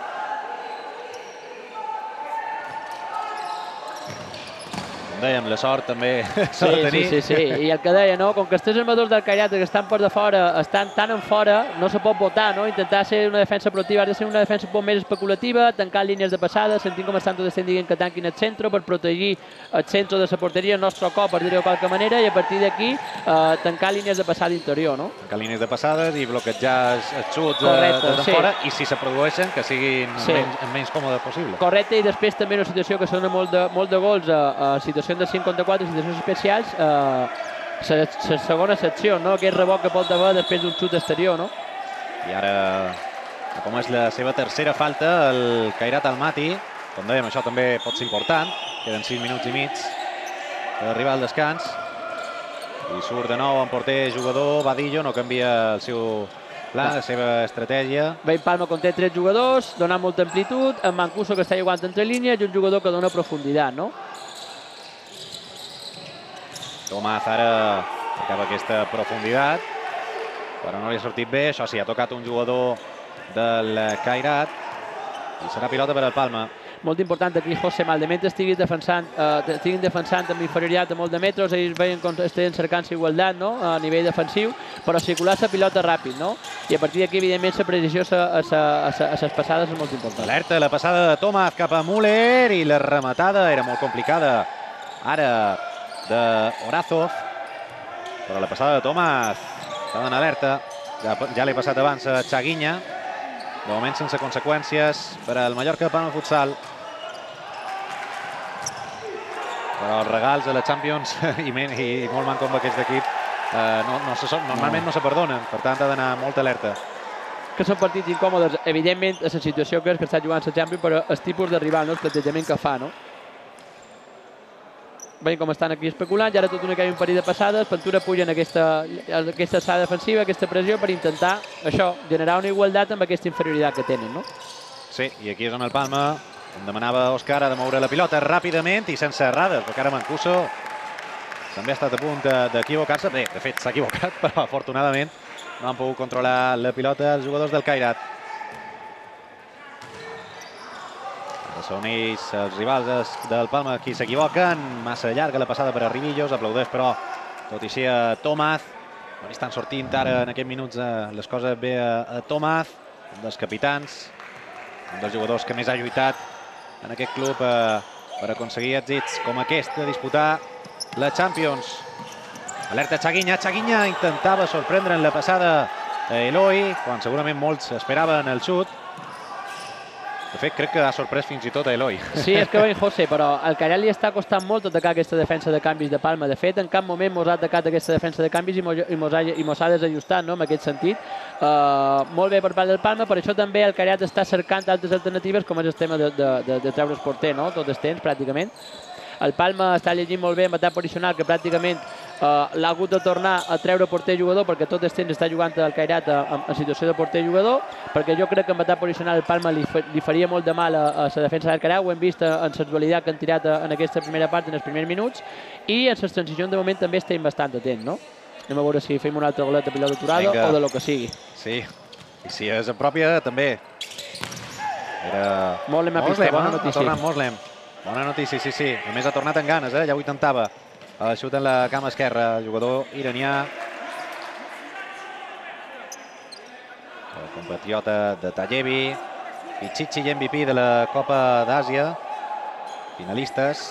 Dèiem, la sort també s'ha de Sí, tenir. sí, sí, sí. I el que deia, no? com que els tres armadors del Cairat que estan per de fora estan tan en fora, no se pot votar, no? Intentar ser una defensa proactiva, ha de ser una defensa un poc més especulativa, tancar línies de passada, sentint com estan tots estem dient que tanquin el centre per protegir el centre de la porteria, el nostre cop, per dir-ho de qualque manera, i a partir d'aquí eh, tancar línies de passada interior, no? Tancar línies de passades i bloquejar els xuts de, Correcte, de, de sí. fora i si se produeixen que siguin Sí. menys, el menys còmodes possible. Correcte, i després també una situació que sona molt de, molt de gols a, a situacions de 5 contra 4, situacions especials, eh, la segona secció, no? aquest rebot que pot haver després d'un xut exterior, no? I ara, com és la seva tercera falta, el Cairat Almaty, com dèiem, això també pot ser important, queden 6 minuts i mig per arribar al descans, i surt de nou en porter jugador, Badillo, no canvia el seu pla, la seva estratègia, Veiem Palma com té tres jugadors, donant molta amplitud, en Mancuso que està jugant entre línies i un jugador que dona profunditat, no? Tomàs ara acaba aquesta profunditat, però no li ha sortit bé. Això sí, ha tocat un jugador del Cairat i serà pilota per al Palma. Molt important aquí José Maldement estigui defensant, eh, estiguin defensant amb inferioritat de molt de metres, ells veien com estan cercant la igualtat no? a nivell defensiu, però circular la pilota ràpid, no? I a partir d'aquí, evidentment, la precisió a les passades és molt important. Alerta, la passada de Tomàs cap a Müller i la rematada era molt complicada. Ara de Horazov, però la passada de Tomàs està en alerta. Ja, ja l'he passat abans a Chaguinya. De moment sense conseqüències per al Mallorca Palma Futsal. Però els regals a la Champions i, men, i molt manco amb aquests d'equip eh, no, no se, normalment no se perdonen. Per tant, ha d'anar molta alerta. que són partits incòmodes, evidentment, a la situació que és que està jugant la Champions, però el tipus de rival, no? el plantejament que fa, no? Veiem com estan aquí especulant, i ara tot una que hi un parell de passades, Ventura puja en aquesta, aquesta alçada defensiva, aquesta pressió, per intentar, això, generar una igualtat amb aquesta inferioritat que tenen, no? Sí, i aquí és on el Palma em demanava Òscar ha de moure la pilota ràpidament i sense errades, perquè ara Mancuso també ha estat a punt de- d'equivocar-se. Bé, de fet, s'ha equivocat, però afortunadament no han pogut controlar la pilota els jugadors del Cairat. Ells, els rivals del Palma, qui s'equivoquen. Massa llarga la passada per a Ribillos, aplaudeix, però tot i així a Tomàs. Li estan sortint ara en aquests minuts eh, les coses bé a, a un dels capitans, un dels jugadors que més ha lluitat en aquest club eh, per aconseguir èxits com aquest de disputar la Champions. Alerta Chaguinya, Chaguinya intentava sorprendre en la passada Eloi, quan segurament molts esperaven el xut. De fet, crec que ha sorprès fins i tot a Eloi. Sí, és que veiem José, però al Caral li està costant molt atacar aquesta defensa de canvis de Palma. De fet, en cap moment mos ha atacat aquesta defensa de canvis i mos, i mos, ha, i mos ha desajustat no? en aquest sentit. Uh, molt bé per part del Palma, per això també el Carat està cercant altres alternatives, com és el tema de, de, de, de treure el porter, no? tot el temps, pràcticament. El Palma està llegint molt bé en batalla posicional, que pràcticament l'ha hagut de tornar a treure porter-jugador, perquè tot el temps està jugant el Cairat en, en situació de porter-jugador, perquè jo crec que en batalla posicional el Palma li, fa- li faria molt de mal a, a la defensa del Cairat, ho hem vist eh, en la dualitat que han tirat eh, en aquesta primera part, en els primers minuts, i en les transicions de moment també estem bastant atents, no? Anem a veure si fem una altra goleta de pilota aturada Vinga. o de lo que sigui. Sí, i si és a pròpia, també. Era Moslem a pista, bona eh? notícia. Ha tornat Moslem. Bona notícia, sí, sí. A més ha tornat en ganes, eh? ja ho intentava. El xut en la cama esquerra, el jugador iranià. El compatriota de Tallevi. Pichichi i MVP de la Copa d'Àsia. Finalistes.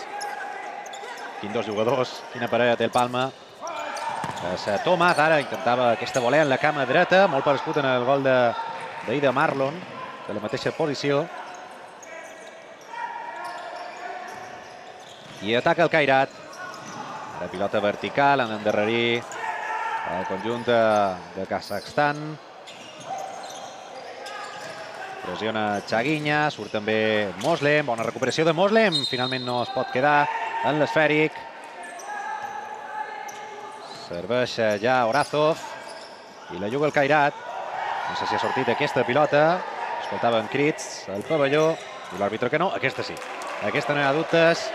Quin dos jugadors, quina parella té el Palma. És Tomàs, ara intentava aquesta volea en la cama dreta, molt parescut en el gol d'Ida Marlon, de la mateixa posició. I ataca el Cairat. Ara pilota vertical, en endarrerir el conjunt de, de Kazakhstan. Pressiona Chaguinha, surt també Moslem, bona recuperació de Moslem, finalment no es pot quedar en l'esfèric. Serveix ja Orazov i la juga el Cairat. No sé si ha sortit aquesta pilota, escoltaven crits al pavelló i l'àrbitre que no, aquesta sí. Aquesta no hi ha dubtes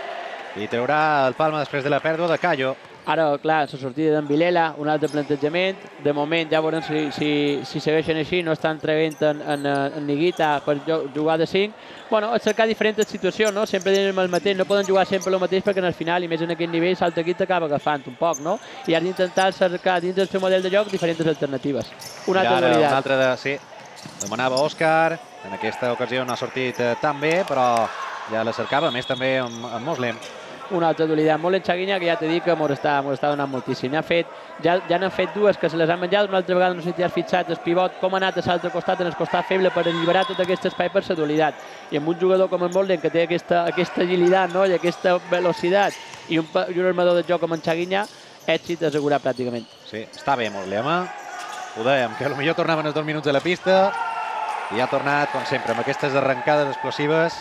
i traurà el Palma després de la pèrdua de Callo. Ara, clar, la sortida d'en Vilela, un altre plantejament. De moment ja veurem si, si, si segueixen així, no estan traient en, en, en Niguita per jugar de 5. Bueno, és cercar diferents situacions, no? Sempre diem el mateix, no poden jugar sempre el mateix perquè al final, i més en aquest nivell, l'altre equip t'acaba agafant un poc, no? I has d'intentar cercar dins del seu model de joc diferents alternatives. Una altra realitat. Una altra de, sí, demanava Òscar, en aquesta ocasió no ha sortit eh, tan bé, però ja la cercava, més també amb, amb Moslem una altra dualitat molt enxaguinya que ja t'he dit que m'ho està, està donant moltíssim. Ha fet, ja, ja n'han fet dues que se les han menjat, una altra vegada no sé si has fixat el pivot, com ha anat a l'altre costat, en el costat feble per alliberar tot aquest espai per la dualitat. I amb un jugador com en Molden que té aquesta, aquesta agilitat no? i aquesta velocitat i un, i un armador de joc com en Xaguinya, èxit assegurat pràcticament. Sí, està bé eh? Ho dèiem, que potser tornaven els dos minuts a la pista i ha tornat, com sempre, amb aquestes arrencades explosives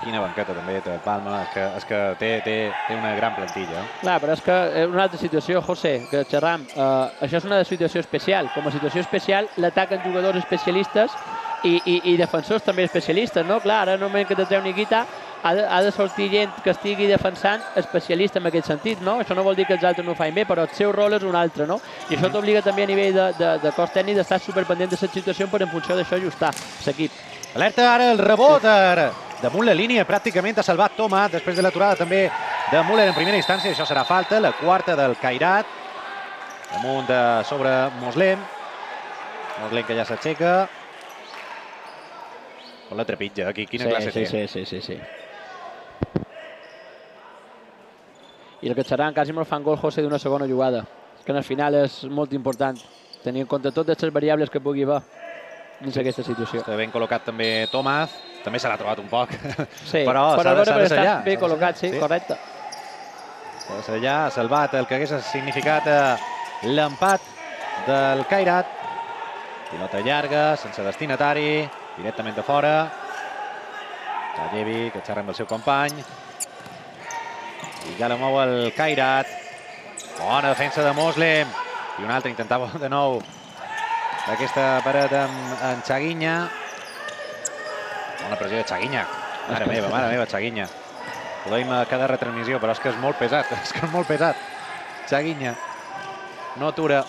quina banqueta també té Palma, és que, és que té, té, té una gran plantilla. Clar, però és que és una altra situació, José, que xerram, eh, això és una situació especial. Com a situació especial l'ataquen jugadors especialistes i, i, i defensors també especialistes, no? Clar, ara només que te treu Niquita ha de, ha de sortir gent que estigui defensant especialista en aquest sentit, no? Això no vol dir que els altres no ho facin bé, però el seu rol és un altre, no? I això t'obliga també a nivell de, de, de cos tècnic d'estar superpendent de la situació per en funció d'això ajustar l'equip. Alerta ara el rebot, ara damunt la línia, pràcticament ha salvat Toma, després de l'aturada també de Müller en primera instància, això serà falta, la quarta del Cairat, damunt de sobre Moslem, Moslem que ja s'aixeca, on la trepitja, aquí, quina sí, classe sí, té. Sí, sí, sí, sí. I el que seran quasi me'l fan gol José d'una segona jugada, que al final és molt important, tenir en compte totes les variables que pugui haver dins aquesta situació. Està ben col·locat també Tomàs, també se l'ha trobat un poc, sí, però s'ha de, de, bé col·locat, sí, sí. correcte. S'ha de sellar, ha salvat el que hagués significat eh, l'empat del Cairat. Pilota llarga, sense destinatari, directament de fora. Tallevi, que xerra amb el seu company. I ja la mou el Cairat. Bona defensa de Moslem. I un altre intentava de nou aquesta paret amb, amb Xaguinha. Bona pressió de Xaguinha. Mare meva, mare meva, veiem a cada retransmissió, però és que és molt pesat, és que és molt pesat. Xaguinha. No atura.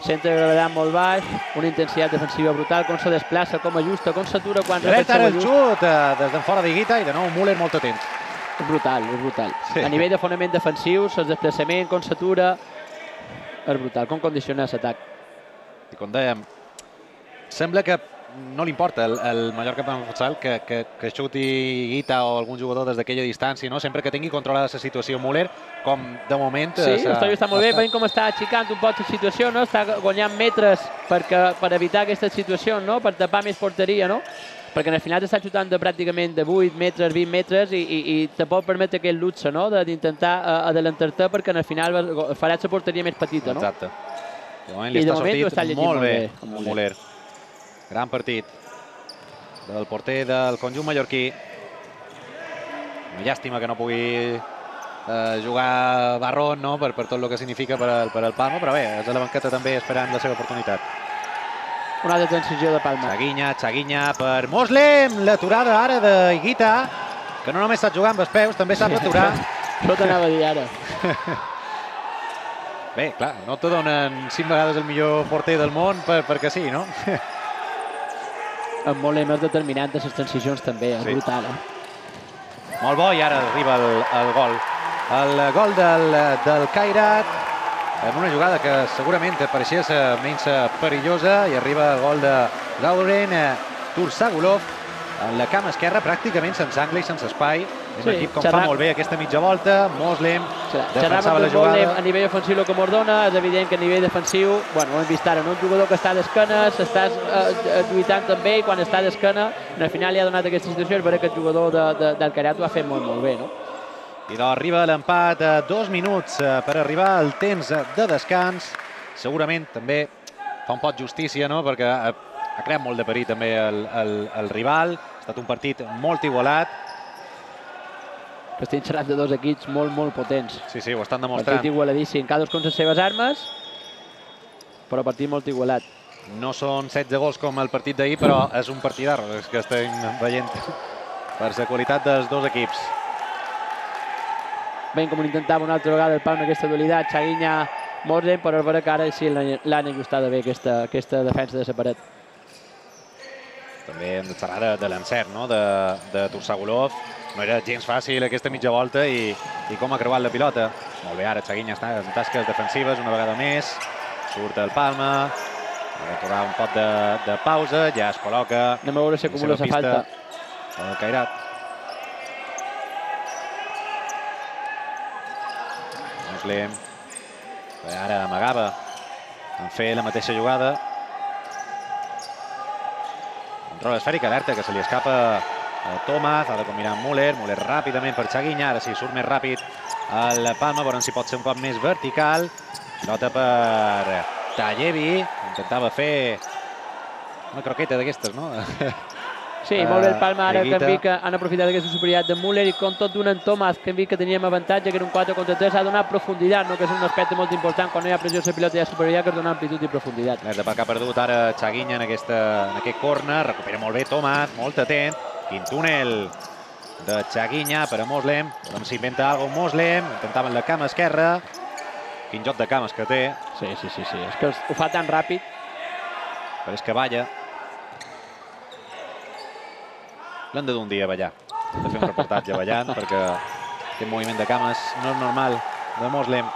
Centre de gravetat molt baix, una intensitat defensiva brutal, com se desplaça, com ajusta, com s'atura quan repet ara el xut eh, des d'en fora d'Iguita i de nou Müller molt atent. És brutal, és brutal. Sí. A nivell de fonament defensiu, el desplaçament, com s'atura, és brutal, com condiciona l'atac. I com dèiem, sembla que no li importa el, el Mallorca per futsal que, que, que xuti Guita o algun jugador des d'aquella distància, no? sempre que tingui controlada la situació Müller, com de moment... Sí, està, està molt bé, veiem com està aixecant un poc la situació, no? està guanyant metres perquè, per evitar aquesta situació, no? per tapar més porteria, no? perquè al final està xutant de pràcticament de 8 metres, 20 metres i, i, i te pot permetre aquest luxe no? d'intentar uh, adelantar-te perquè al final faràs la porteria més petita. No? Exacte. De moment li I està sortit està molt bé, bé Muller. Gran partit del porter del conjunt mallorquí. Una llàstima que no pugui eh, jugar Barron no? per, per tot el que significa per al, per al Palma, però bé, és a la banqueta també esperant la seva oportunitat. Una altra transició de Palma. Xaguinha, Xaguinha per Moslem, l'aturada ara de Higuita, que no només sap jugar amb els peus, també sap aturar. Això t'anava a dir ara. Bé, clar, no te donen cinc vegades el millor porter del món per, perquè sí, no? En molt més determinant de les transicions també, és Sí. brutal. Eh? Molt bo, i ara arriba el, el gol. El gol del, del Kairat, en una jugada que segurament pareixia ser menys perillosa, i arriba el gol de Lauren Tursagulov, en la cama esquerra, pràcticament sense angle i sense espai. Un Sí, equip com xerram- fa molt bé aquesta mitja volta, Moslem defensava la jugada. a nivell ofensiu el que mos dona, és evident que a nivell defensiu, bueno, ho hem vist ara, no? un jugador que està d'esquena, s'està eh, lluitant també i quan està d'esquena, al final li ha donat aquesta situació, és veritat que el jugador de, de, del Carat ho ha fet molt, molt bé, no? I doncs arriba l'empat a dos minuts eh, per arribar al temps de descans. Segurament també fa un pot justícia, no? perquè ha, ha creat molt de perill també el, el, el rival. Ha estat un partit molt igualat. Que estem xerrant de dos equips molt, molt potents. Sí, sí, ho estan Partit demostrant. igualadíssim, cadascú amb les seves armes, però partit molt igualat. No són 16 gols com el partit d'ahir, però és un partidar que estem veient per la qualitat dels dos equips. Ben com intentava una altra vegada el Palma aquesta dualitat, Xaguinya, Mosen, però és veritat que ara sí l'han ajustada bé aquesta, aquesta defensa de la paret. També hem de xerrar de, de l'encert, no? de, de Tursagulov. No era gens fàcil aquesta mitja volta i, i com ha creuat la pilota. Molt bé, ara Xaguinya està en tasques defensives una vegada més. Surt el Palma. Ha de trobar un pot de, de pausa. Ja es col·loca. Anem a veure si acumula la falta. El Cairat. Muslim. Bé, ara amagava en fer la mateixa jugada. Control esfèric, alerta, que se li escapa Tomàs, ha de combinar amb Müller, Müller ràpidament per Xaguinya, ara sí, surt més ràpid el Palma, veurem si pot ser un cop més vertical. Pilota per Tallevi, intentava fer una croqueta d'aquestes, no? Sí, molt bé el Palma ara que Higuita. hem vist que han aprofitat aquesta superioritat de Müller i com tot donant Tomàs, que hem vist que teníem avantatge, que era un 4 contra 3, ha donat profunditat, no? que és un aspecte molt important, quan no hi ha pressió la pilota hi ha superioritat, que és donar amplitud i profunditat. Més de pel que ha perdut ara Xaguinya en, aquesta, en aquest corner. Recupera molt bé Tomàs, molt atent. Quin túnel de Xaguinya per a Moslem. Veurem si inventa alguna cosa Moslem. Intentava en la cama esquerra. Quin joc de cames que té. Sí, sí, sí, sí. és que ho fa tan ràpid. Però és que balla. L'han de un dia a ballar. Hem de fer un reportatge ballant perquè aquest moviment de cames no és normal de Moslem.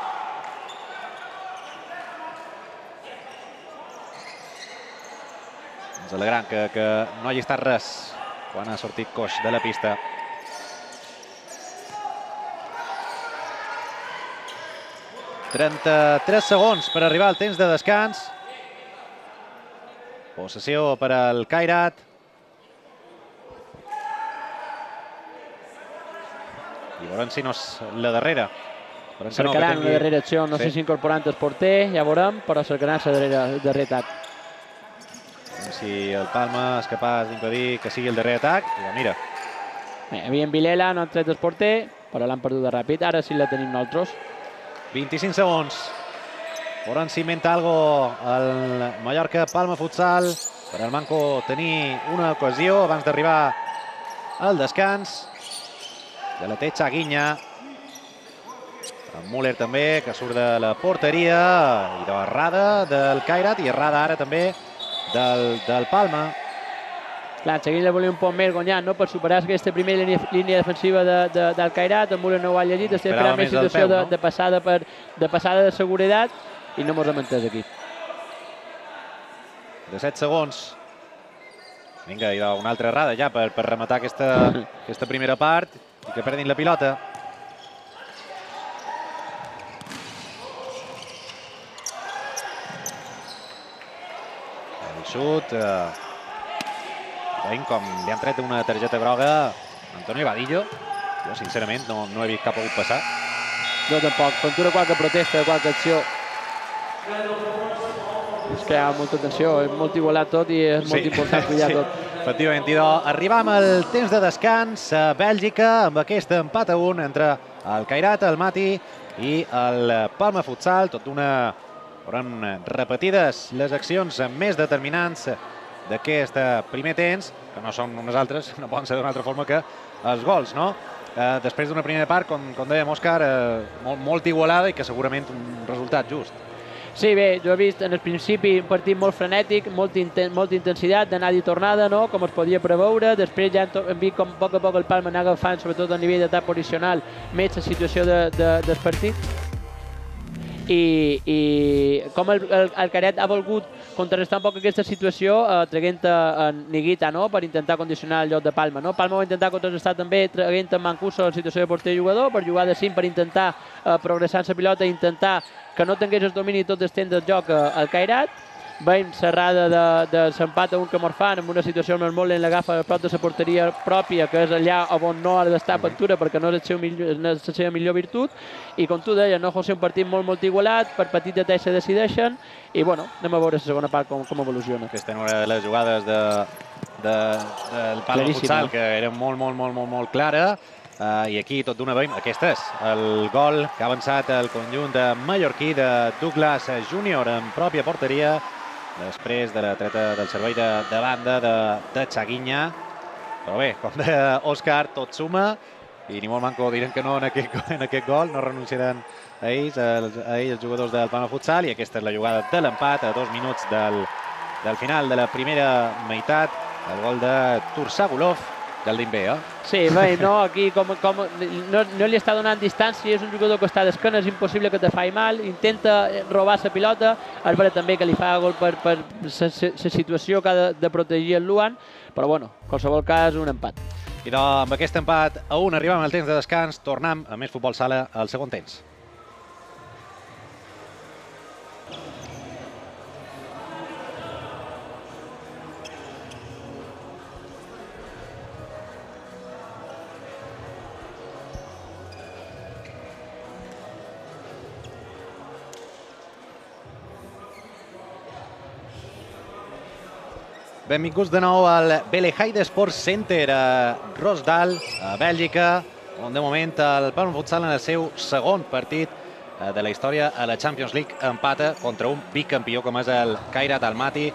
Ens alegrant que, que no hagi estat res quan ha sortit coix de la pista. ...33 segons per arribar al temps de descans. Possessió per al Kairat. I veurem si no és la darrera. Que Cercaran tingui- una darrera acció, no Sí. sé si incorporant el porter, ja veurem, però cercaran la darrera, el darrer atac. Si el Palma és capaç d'impedir que sigui el darrer atac. I mira, Bé, hi havia en Vilela, no han tret el porter, però l'han perdut de ràpid. Ara sí la tenim nosaltres. 25 segons. Veurem si inventa algo el Mallorca Palma Futsal per al Manco tenir una ocasió abans d'arribar al descans. Ja la té Xaguinya. En Müller també, que surt de la porteria. I de errada del Cairat i errada ara també del, del Palma. Clar, la volia un poc més guanyant, no? per superar aquesta primera línia, línia defensiva de, de, del Cairat, el Müller no ho ha llegit, Esperava esperant més situació peu, de, no? de, passada per, de passada de seguretat i no mos hem entès aquí. de 7 segons. Vinga, hi ha una altra errada ja per, per rematar aquesta, aquesta primera part i que perdin la pilota. El xut. Veiem com li han tret una targeta groga a Antonio Vadillo. Jo, sincerament, no, no he vist cap hagut passar. Jo tampoc. Ventura qualque protesta, qualque acció. És que hi ha molta tensió, és molt igualat tot i és molt important cuidar sí. tot. Efectivament, idò. Arribam al temps de descans a Bèlgica amb aquest empat a un entre el Cairat, el Mati i el Palma Futsal. Tot d'una... Hauran repetides les accions més determinants d'aquest primer temps, que no són unes altres, no poden ser d'una altra forma que els gols, no? eh, després d'una primera part, com, com dèiem Òscar, eh, molt, molt igualada i que segurament un resultat just. Sí, bé, jo he vist en el principi un partit molt frenètic, molt inten molta intensitat d'anada i tornada, no? com es podia preveure. Després ja hem vist com a poc a poc el Palma anava agafant, sobretot a nivell d'atac posicional, més la situació de, de, del partit. I, i com el, el, el Caret ha volgut contrarrestar un poc aquesta situació eh, traient a Niguita no? per intentar condicionar el lloc de Palma. No? Palma va intentar contrarrestar també traient a Mancuso la situació de porter jugador per jugar de cim per intentar eh, progressar en la pilota i intentar que no tingués el domini tot el temps del joc al Cairat. Veiem serrada de, de s'empat a un que morfan en una situació on el Molen l'agafa a prop de la porteria pròpia, que és allà on no ha d'estar a pintura perquè no és, el seu millor, no és la seva millor virtut. I com tu deies, no, José, un partit molt, molt igualat, per petit detall se decideixen i bueno, anem a veure la segona part com, com evoluciona. Aquesta és una de les jugades de, de, del Palma Futsal, que era molt, molt, molt, molt, molt clara. Uh, I aquí tot d'una veiem, aquest és el gol que ha avançat el conjunt de mallorquí de Douglas Júnior en pròpia porteria després de la treta del servei de, de banda de, de Chaguinha. Però bé, com deia Òscar, tot suma i ni molt manco diran que no en aquest, en aquest gol, no renunciaran a ells, els, a ells, els jugadors del Palma Futsal, i aquesta és la jugada de l'empat a dos minuts del, del final de la primera meitat, el gol de Tursagulov, del Limbe, eh? Sí, bé, no, aquí com, com, no, no li està donant distància, és un jugador que està d'esquena, és impossible que te faci mal, intenta robar la pilota, és vera també que li fa gol per, per la situació que ha de, de protegir el Luan, però bueno, en qualsevol cas, un empat. I doncs, amb aquest empat a un arribem al temps de descans, tornem a més futbol sala al segon temps. Benvinguts de nou al Belehaide Sports Center a Rosdal, a Bèlgica, on de moment el Palma Futsal en el seu segon partit eh, de la història a la Champions League empata contra un bicampió com és el Kairat Almaty,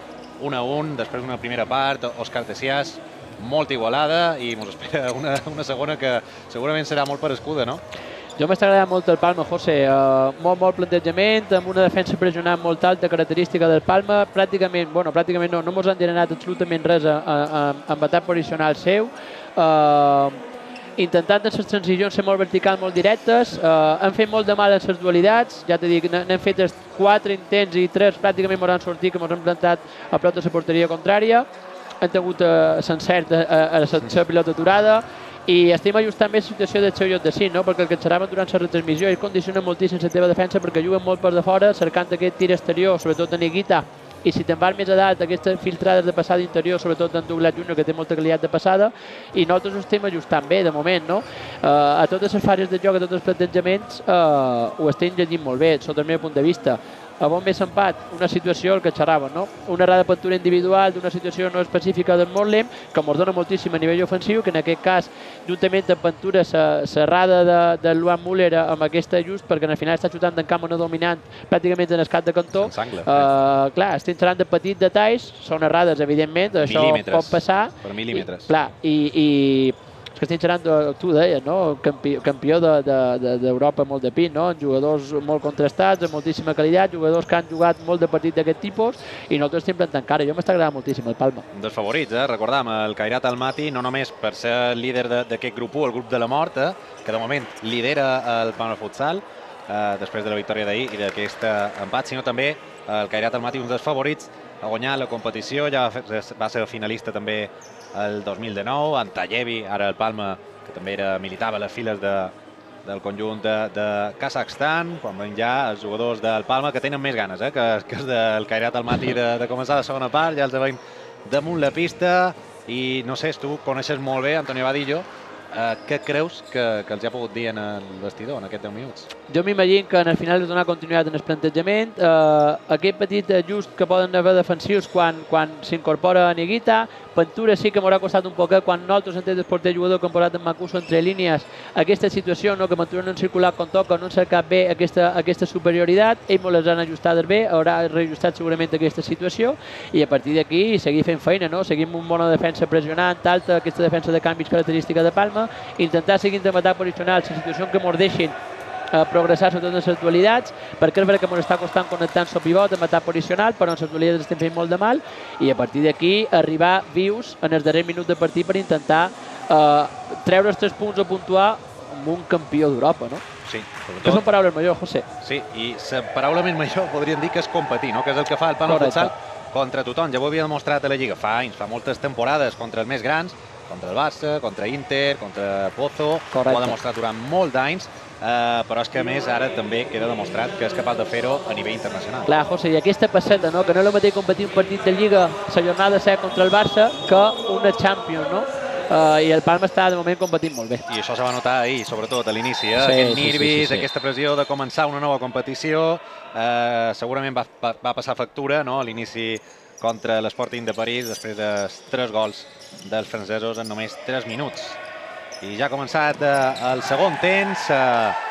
1 a 1, després d'una primera part, Òscar Tessiàs, molt igualada i ens espera una, una segona que segurament serà molt perescuda, no? Jo m'està agradant molt el Palma, José. Uh, molt, molt plantejament, amb una defensa pressionant molt alta, característica del Palma. Pràcticament, bueno, pràcticament no, no mos han generat absolutament res a, a, a, amb atac posicional seu. Uh, intentant en les transicions ser molt verticals, molt directes. Uh, han fet molt de mal en les dualitats. Ja t'he dit, n'hem fet quatre intents i tres pràcticament ens han sortit, que ens han plantat a prop de la porteria contrària. Han tingut uh, l'encert a, a, a la seva pilota aturada i estem ajustant més situació del seu lloc de cinc, no? perquè el que xerraven durant la retransmissió és condiciona moltíssim la teva defensa perquè juguen molt per de fora, cercant aquest tir exterior, sobretot en Iguita, i si te'n vas més edat, aquestes filtrades de passada interior, sobretot en Douglas Junior, que té molta qualitat de passada, i nosaltres ho estem ajustant bé, de moment, no? Uh, a totes les fases de joc, a tots els plantejaments, uh, ho estem llegint molt bé, sota el meu punt de vista a bon més empat, una situació el que xerraven, no? Una errada pintura individual d'una situació no específica del Motlem, que ens dona moltíssim a nivell ofensiu, que en aquest cas, juntament amb pintura serrada de, de Luan Müller amb aquesta just, perquè al final està xutant en camp no dominant pràcticament en escat de cantó. Sangle, uh, clar, estem xerrant de petits detalls, són errades, evidentment, això pot passar. Per mil·límetres. I, clar, i, i que estem xerrant, tu deies, no? campió, campió d'Europa de, de, molt de pit, no? jugadors molt contrastats, de moltíssima qualitat, jugadors que han jugat molt de partit d'aquest tipus i nosaltres estem plantant cara. Jo m'està agradant moltíssim el Palma. Un dels favorits, eh? recordam, el Cairat Almaty, no només per ser líder d'aquest grup 1, el grup de la mort, eh? que de moment lidera el Palma Futsal, eh, després de la victòria d'ahir i d'aquest empat, sinó també el Cairat Almaty, un dels favorits a guanyar la competició, ja va ser finalista també el 2019, Antallevi, ara el Palma, que també era, militava a les files de, del conjunt de, de Kazakhstan, quan ven ja els jugadors del Palma que tenen més ganes eh, que, que els del Cairat al Mati de, de començar la segona part, ja els veiem damunt la pista i no sé, tu coneixes molt bé Antonio Vadillo, eh, què creus que, que els ha pogut dir en el vestidor en aquests 10 minuts? Jo m'imagino que en el final es donar continuïtat en el plantejament. Eh, aquest petit ajust que poden haver defensius quan, quan s'incorpora Niguita. Ventura sí que m'haurà costat un poc quan nosaltres hem el porter jugador que hem posat en Macuso entre línies aquesta situació, no, que Ventura no han circulat com toca, no han cercat bé aquesta, aquesta superioritat, ells me les han ajustades bé, haurà reajustat segurament aquesta situació i a partir d'aquí seguir fent feina, no? seguim amb una bona defensa pressionant, alta, aquesta defensa de canvis característica de Palma, intentar seguir amb atac posicional, la situació què ens a progressar sobre totes les actualitats, perquè és veritat que ens està costant connectar amb el pivot, amb atac posicional, però en les actualitats estem fent molt de mal, i a partir d'aquí arribar vius en el darrer minut de partit per intentar eh, treure els tres punts o puntuar amb un campió d'Europa, no? Sí, sobretot. Que són paraules majors, José. Sí, i la paraula més major podríem dir que és competir, no? que és el que fa el Palma Futsal contra tothom. Ja ho havia demostrat a la Lliga fa anys, fa moltes temporades contra els més grans, contra el Barça, contra Inter, contra Pozo, Correcte. ho ha demostrat durant molts d'anys, eh, però és que a més ara també queda demostrat que és capaç de fer-ho a nivell internacional. Clar, José, i aquesta passeta, no? que no és el mateix competir un partit de Lliga la jornada 7 contra el Barça que una Champions, no? Uh, i el Palma està de moment competint molt bé. I això se va notar ahir, sobretot a l'inici, eh? sí, aquest nervis, sí, sí, sí. aquesta pressió de començar una nova competició, eh, segurament va, va, va passar factura no? a l'inici contra l'Sporting de París després de tres gols dels francesos en només 3 minuts. I ja ha començat eh, el segon temps, eh,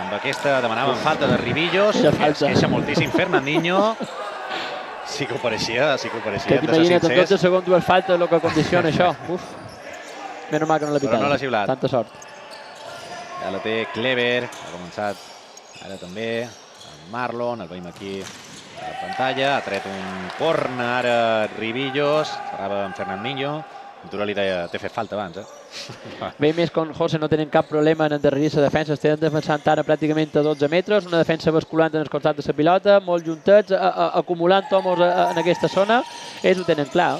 amb aquesta demanaven falta de Ribillos, que es queixa moltíssim Fernandinho. Sí que ho pareixia, sí que ho pareixia. Que t'imagina't en 12 segons dues faltes el que condiciona això. Uf. Menys mal que no l'ha pitat. Però no l'ha xiulat. Tanta sort. Ja la té Clever, ha començat ara també, Marlon, el veiem aquí la pantalla, ha tret un corn ara Ribillos, serava amb Fernandinho, Ventura li deia, t'he fet falta abans, eh? Bé, més con José no tenen cap problema en endarrerir la defensa, estan defensant ara pràcticament a 12 metres, una defensa basculant en el costat de la pilota, molt juntets, a, a, acumulant tomos a, a, en aquesta zona, ells ho tenen clar.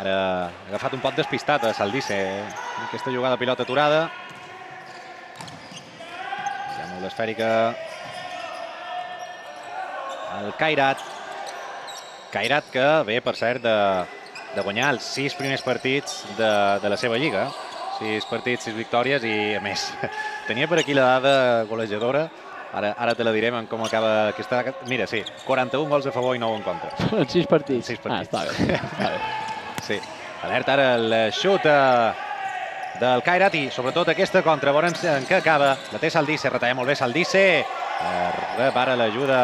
Ara ha agafat un pot despistat a Saldice, eh? aquesta jugada pilota aturada. Ja molt esfèrica el Cairat. Cairat que ve, per cert, de, de guanyar els sis primers partits de, de la seva lliga. Sis partits, sis victòries i, a més, tenia per aquí la dada golejadora. Ara, ara te la direm en com acaba aquesta... Mira, sí, 41 gols a favor i 9 en contra. En sis partits. En sis partits. Ah, està bé. Està bé. Sí. Alerta ara el xut eh, del Cairat i sobretot aquesta contra. Veurem en què acaba. La té Saldice, retalla molt bé Saldice. Rep ara l'ajuda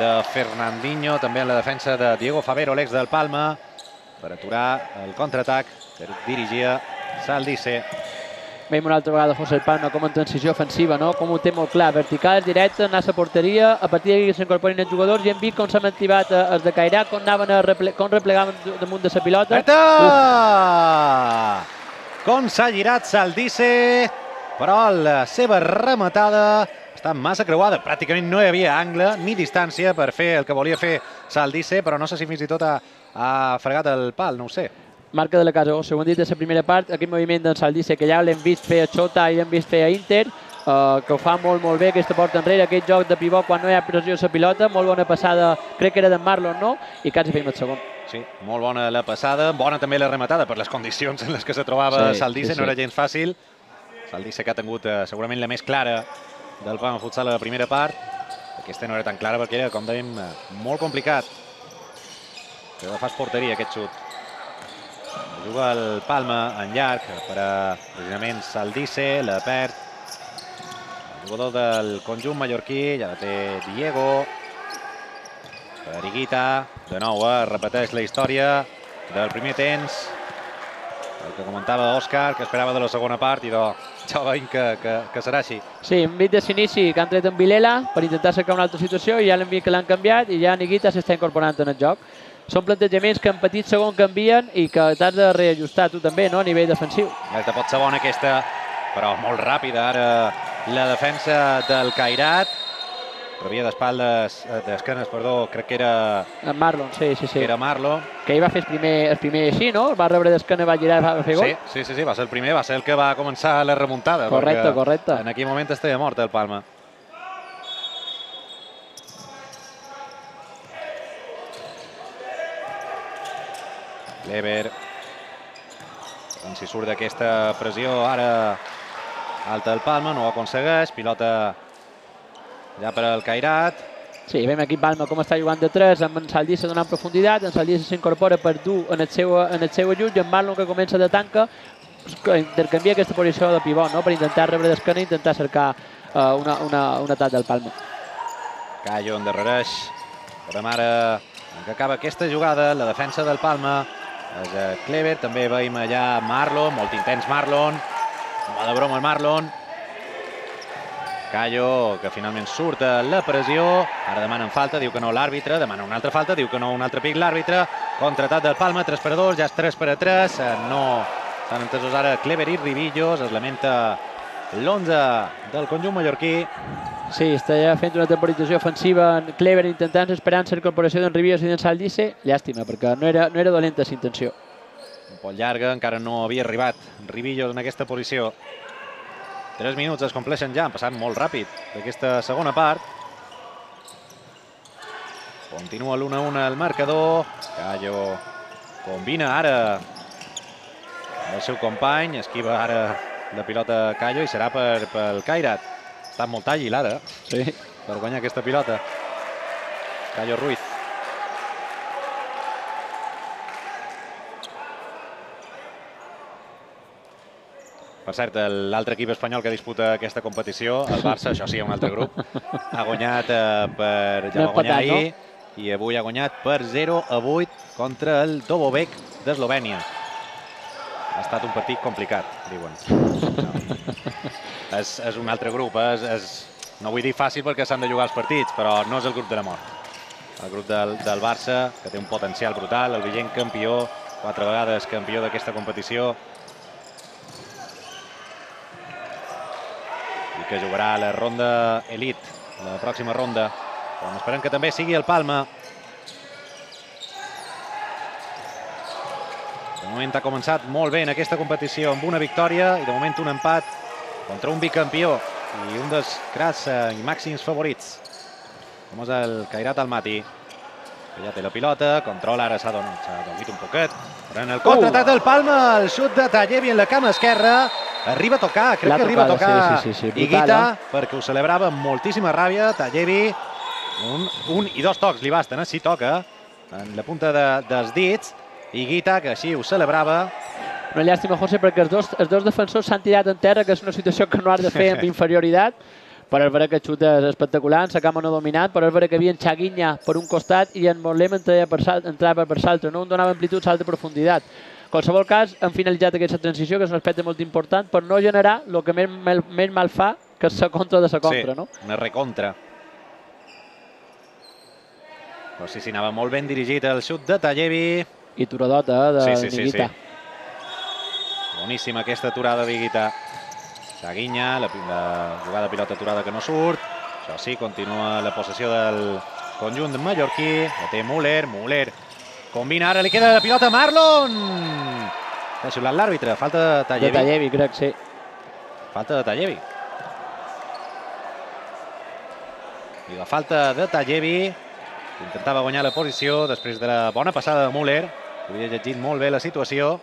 de Fernandinho, també en la defensa de Diego Favero, l'ex del Palma, per aturar el contraatac, per dirigir Saldice. Veiem una altra vegada José Palma com en transició ofensiva, no? com ho té molt clar, vertical, directe, anar a la porteria, a partir d'aquí s'incorporen els jugadors i hem vist com s'han activat eh, els de Cairà, com, anaven a reple com replegaven damunt de la pilota. Eta! Com s'ha girat Saldice, però la seva rematada està massa creuada, pràcticament no hi havia angle ni distància per fer el que volia fer Saldice, però no sé si fins i tot ha, ha fregat el pal, no ho sé. Marca de la casa, o segon dit de la primera part, aquest moviment d'en Saldice, que ja l'hem vist fer a Xota i l'hem vist fer a Inter, uh, que ho fa molt, molt bé, aquesta porta enrere, aquest joc de pivot quan no hi ha pressió a la pilota, molt bona passada, crec que era d'en Marlon, no? I quasi fem el segon. Sí, molt bona la passada, bona també la rematada per les condicions en les que se trobava sí, Saldice, sí, sí. no era gens fàcil. Saldice que ha tingut uh, segurament la més clara del Palma Futsal a la primera part. Aquesta no era tan clara perquè era, com dèiem, molt complicat. Però fas porteria aquest xut. Juga el Palma en llarg per a precisament Saldice, la perd. El jugador del conjunt mallorquí, ja la té Diego. Per Iguita, de nou, eh, repeteix la història del primer temps. El que comentava Òscar, que esperava de la segona part i de, veiem que, que, que serà així. Sí, hem vist de l'inici que han tret en Vilela per intentar cercar una altra situació i ja l'hem vist que l'han canviat i ja Niguita s'està incorporant en el joc. Són plantejaments que en petit segon canvien i que t'has de reajustar tu també, no?, a nivell defensiu. Ja pot ser bona aquesta, però molt ràpida ara la defensa del Cairat Rebia d'espaldes, eh, d'esquenes, perdó, crec que era... En Marlon, sí, sí, sí. Que era Marlon. Que ell va fer el primer, el primer així, no? Va rebre d'esquena, va girar i va fer gol. Sí, sí, sí, sí, va ser el primer, va ser el que va començar la remuntada. Correcte, correcte. En aquell moment estava mort el Palma. Lever. Doncs si surt d'aquesta pressió ara alta el Palma, no ho aconsegueix. Pilota ja per al Cairat. Sí, veiem aquí Palma com està jugant de 3, amb en Saldissa donant profunditat, en Saldissa s'incorpora per dur en el seu, en el seu ajut i en Marlon que comença de tanca intercanvia aquesta posició de pivot no? per intentar rebre d'esquena i intentar cercar uh, una, una, un atac del Palma. Callo endarrereix. Veurem ara en què acaba aquesta jugada, la defensa del Palma. És eh, Clever, també veiem allà Marlon, molt intens Marlon. Va de broma el Marlon. Callo, que finalment surt a la pressió. Ara demanen falta, diu que no l'àrbitre. Demana una altra falta, diu que no un altre pic l'àrbitre. Contratat del Palma, 3 per 2, ja és 3 per a 3. Eh, no s'han entesos ara Clever i Ribillos. Es lamenta l'11 del conjunt mallorquí. Sí, està ja fent una temporització ofensiva en Clever intentant esperant la incorporació d'en Ribillos i d'en Saldice. Llàstima, perquè no era, no era dolenta la intenció. Un poc llarga, encara no havia arribat Ribillos en aquesta posició. 3 minuts es compleixen ja, han passat molt ràpid d'aquesta segona part. Continua l'1-1 el marcador. Callo combina ara amb el seu company, esquiva ara la pilota Callo i serà per, pel Cairat. Està molt àgil ara Sí. per guanyar aquesta pilota. Callo Ruiz. Per cert, l'altre equip espanyol que disputa aquesta competició, el Barça, això sí, un altre grup, ha guanyat eh, per... Ja va guanyar no? ahir i avui ha guanyat per 0 a 8 contra el Dobovec d'Eslovènia. Ha estat un partit complicat, diuen. és, és un altre grup, eh? és, és, no vull dir fàcil perquè s'han de jugar els partits, però no és el grup de la mort. El grup del, del Barça, que té un potencial brutal, el vigent campió, quatre vegades campió d'aquesta competició, que jugarà la ronda Elite, la pròxima ronda, on esperem que també sigui el Palma. De moment ha començat molt bé en aquesta competició amb una victòria i de moment un empat contra un bicampió i un dels cras eh, i màxims favorits, com és el Cairat Almaty, que ja té la pilota, controla, ara s'ha adormit un poquet. Però en el contraatac del Palma, el xut de Tallevi en la cama esquerra, arriba a tocar, crec que arriba a tocar sí, sí, sí, brutal, Higuita, eh? perquè ho celebrava amb moltíssima ràbia, Tallevi, un, un i dos tocs li basten, eh? sí toca, en la punta de, dels dits, Higuita, que així ho celebrava, Una llàstima, José, perquè els dos, els dos defensors s'han tirat en terra, que és una situació que no has de fer amb inferioritat, però és veritat que el xut és espectacular, en la cama no dominat, però és veritat que havia en Chaguinha per un costat i en Morlem entrava per, entrava per l'altre, no? Un donava amplitud, salt de profunditat. En qualsevol cas, han finalitzat aquesta transició, que és un aspecte molt important, per no generar el que més, més, més mal fa, que és la contra de la contra, sí, no? una recontra. Però sí, sí, anava molt ben dirigit el xut de Tallevi. I turadota eh, de Sí, sí, sí, Niguita. sí. Boníssima aquesta aturada d'Iguita. Seguinya, la, la jugada pilota aturada que no surt. Això sí, continua la possessió del conjunt mallorquí. La té Müller, Müller combina, ara li queda la pilota a Marlon! Ha xiulat l'àrbitre, falta de De Tallevi. Tallevi, crec, sí. Falta de Tallevi. I la falta de Tallevi intentava guanyar la posició després de la bona passada de Müller. Havia llegit molt bé la situació.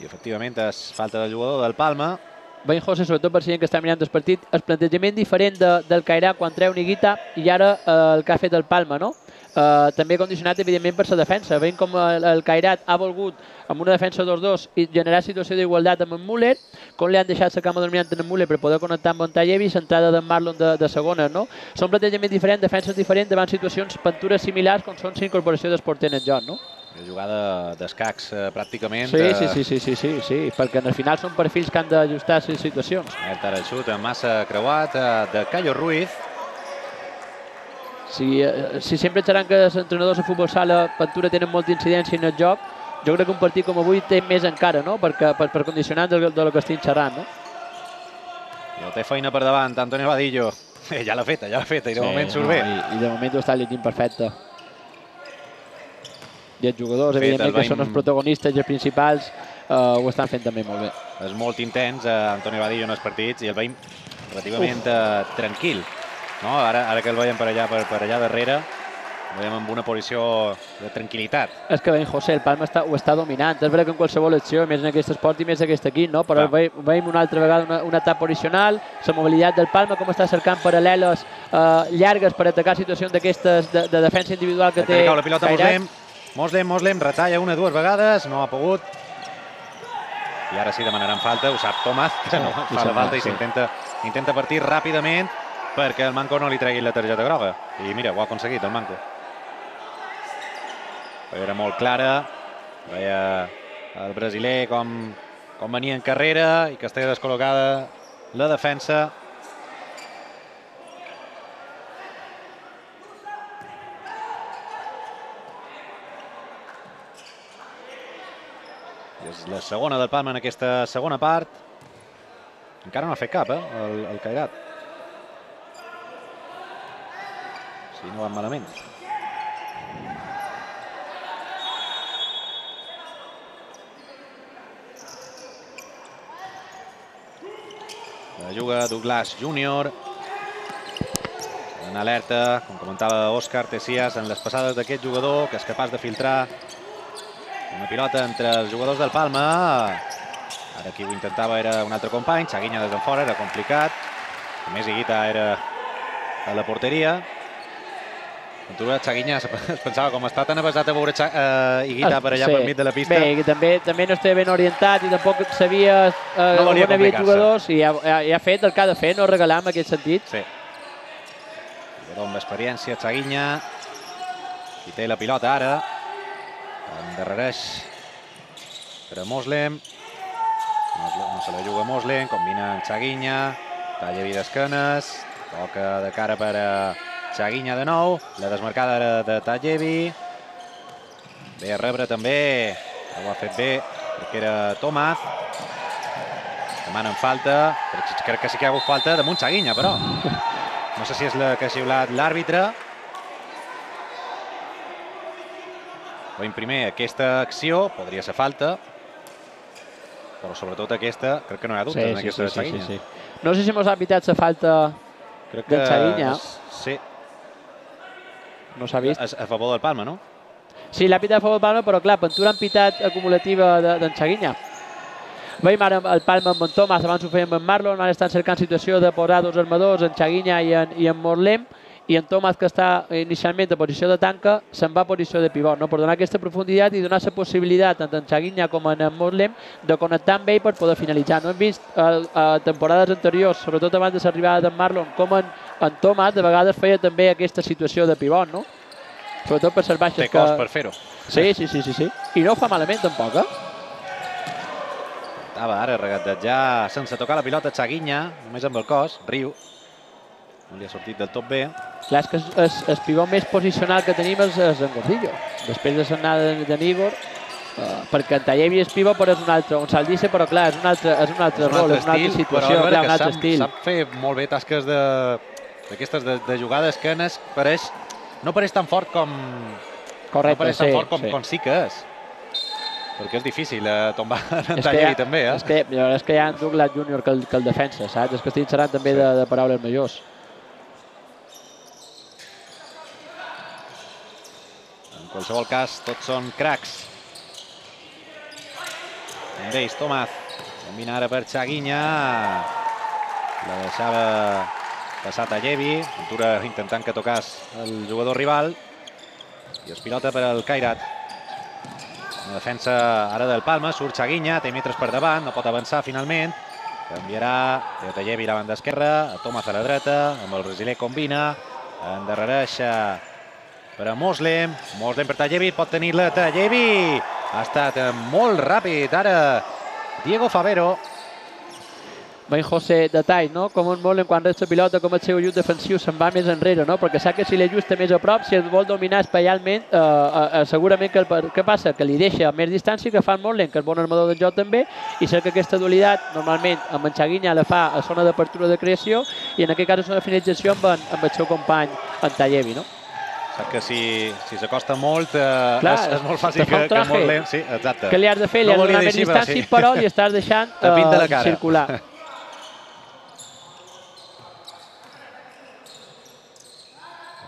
I efectivament és falta del jugador del Palma. Ben José, sobretot per si gent que està mirant el partit, el plantejament diferent de, del Cairà quan treu Niguita i ara eh, el que ha fet el Palma, no? Eh, també condicionat, evidentment, per la defensa. Veiem com el, el Cairat ha volgut, amb una defensa 2-2, i generar situació d'igualtat amb en Müller, com li han deixat la cama dominant en Müller per poder connectar amb en Tallevi i l'entrada d'en Marlon de, de segona, no? Són plantejaments diferents, defenses diferents, davant situacions, pintures similars, com són la incorporació del porter en el joc, no? Una jugada d'escacs eh, pràcticament. Sí, sí, sí, sí, sí, sí, sí, perquè al final són perfils que han d'ajustar les situacions. Net ara el xut massa creuat eh, de Cayo Ruiz. Si, eh, si sempre seran que els entrenadors de futbol sala Ventura tenen molta incidència en el joc, jo crec que un partit com avui té més encara, no? Perquè, per, per condicionar de, de lo que estic xerrant, no? I té feina per davant, Antonio Vadillo. Ja l'ha feta, ja l'ha feta, i de moment surt bé. I, I de moment ho està llegint perfecte. I els jugadors, fet, evidentment, el que són els protagonistes i els principals, eh, ho estan fent també molt bé. És molt intens, eh, Antonio Vadillo en els partits, i el veiem relativament eh, tranquil. No? Ara, ara que el veiem per allà, per, per allà darrere, veiem amb una posició de tranquil·litat. És que ben José, el Palma està, ho està dominant. És veritat que en qualsevol acció, més en aquest esport i més en aquest equip, no? però ve, veiem una altra vegada una, una etapa posicional, la mobilitat del Palma, com està cercant paral·leles eh, llargues per atacar situacions d'aquestes de, de defensa individual que té la pilota Moslem, Moslem, Moslem, retalla una, dues vegades, no ha pogut. I ara sí demanaran falta, ho sap Tomàs, que no Sí, fa la falta i sí. s'intenta intenta partir ràpidament perquè el Manco no li tregui la targeta groga. I mira, ho ha aconseguit el Manco. Era molt clara, veia el brasiler com, com venia en carrera i que estava descol·locada la defensa. I és la segona del Palma en aquesta segona part. Encara no ha fet cap, eh, el, el Cairat. Si no van malament. La juga Douglas Júnior. En alerta, com comentava Òscar Tessias, en les passades d'aquest jugador, que és capaç de filtrar una pilota entre els jugadors del Palma. Ara qui ho intentava era un altre company, Chaguinha des de fora, era complicat. A més, Iguita era a la porteria. Ventura Chaguinha es pensava com està tan avasat a veure uh, Iguita per allà Sí. pel mig de la pista. Bé, també, també no estava ben orientat i tampoc sabia eh, No on havia jugadors i ha, ha, ha fet el que ha de fer, no regalar en aquest sentit. Sí. Jugador amb experiència, Chaguinha. I té la pilota ara. Endarrereix per a Moslem. No, se la juga Moslem, combina amb Chaguinha. Talla vi d'esquenes. Toca de cara per a Chaguinha de nou. La desmarcada era de Tallevi. Bé a rebre també. Ho ha fet bé perquè era Tomàs. Demanen falta. Crec, crec que sí que hi ha hagut falta damunt Chaguinha, però. No sé si és la que ha xiulat l'àrbitre. Veiem primer aquesta acció, podria ser falta, però sobretot aquesta, crec que no hi ha dubtes en aquesta de Chaguinha. No sé si mos ha evitat la falta, Crec de Chaguinha. Sí, no s'ha vist. a, a favor del Palma, no? Sí, l'ha pitat a favor del Palma, però clar, pintura en pitat acumulativa de- d'en Chaguinha. Veiem ara el Palma amb en Tomàs, abans ho fèiem amb Marlon, ara estan cercant situació de posar dos armadors, en Chaguinha i en, i en Morlem, i en Tomàs, que està inicialment a posició de tanca, se'n va a posició de pivot, no? per donar aquesta profunditat i donar la possibilitat tant en Chaguinha com en Morlem de connectar amb ell per poder finalitzar. No hem vist eh, a temporades anteriors, sobretot abans de l'arribada d'en Marlon, com en, en Tomàs de vegades feia també aquesta situació de pivot, no? Sobretot per les baixes Té que... cos per fer-ho. Sí, sí, sí, sí, sí. I no ho fa malament tampoc, eh? Estava ara regatejar sense tocar la pilota Chaguinha, només amb el cos, riu. No li ha sortit del tot bé. Clar, és que és, és, el pivot més posicional que tenim és, és en Gordillo. Després de l'anada de, de Nigor, uh, perquè en Tallevi és pivot, però és un altre, on se'l dice, però clar, és un altre, és un altre rol, és una altra situació, però clar, un altre sap, estil. Sap fer molt bé tasques de d'aquestes de, de jugades que es pareix, no pareix tan fort com, no Correcte, pareix tan sí, fort com, sí. com sí que és. Perquè és difícil eh, tombar en És que, Tallevi també, eh? és, que, és que hi ha en Douglas Júnior que, el, que el defensa, saps? És que estic xerrant també de, de paraules majors. Qualsevol cas, tots són cracs. Un d'ells, Tomàs. Combina ara per Chaguinha. La deixava passar Tallevi. Ventura intentant que tocàs el jugador rival. I es pilota per al Cairat. Una defensa ara del Palma. Surt Chaguinha, té metres per davant, no pot avançar finalment. Canviarà Teo Tallevi a la banda esquerra, a Tomàs a la dreta, amb el brasiler combina, endarrereix a per a Moslem. Moslem per Tallevi, pot tenir-la Tallevi. Ha estat eh, molt ràpid ara Diego Favero. Ben José, detall, no? Com un molt en quan resta pilota, com el seu ajut defensiu se'n va més enrere, no? Perquè sap que si l'ajusta més a prop, si el vol dominar espaialment, eh, eh, segurament que el, què passa? Que li deixa a més distància, que fa molt lent, que és bon armador del joc també, i sap que aquesta dualitat, normalment, amb en Chaguinha la fa a zona d'apertura de creació, i en aquest cas a zona de finalització amb, en, amb el seu company, en Tallevi, no? Sap que si, si s'acosta molt, eh, Clar, és, és molt fàcil que, que traje. Moslem... Sí, exacte. Què li has de fer? No Li has de donar més distància, sí. però li estàs deixant pinta la eh, cara. circular.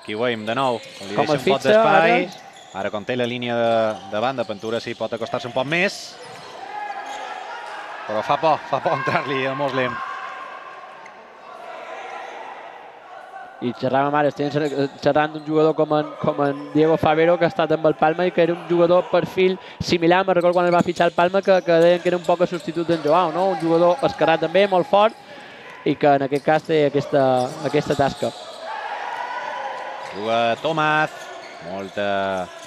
Aquí ho veiem de nou, li Com deixa un poc d'espai. ara? Com té la línia de, de banda, Ventura sí pot acostar-se un poc més. Però fa por, fa por entrar-li a Moslem. I xerràvem ara, estem xerrant d'un jugador com en, com en Diego Favero, que ha estat amb el Palma i que era un jugador perfil similar, me recordo quan es va fitxar el Palma, que, que deien que era un poc a substitut d'en Joao, no? un jugador escarrat també, molt fort, i que en aquest cas té aquesta, aquesta tasca. Juga Tomàs, molta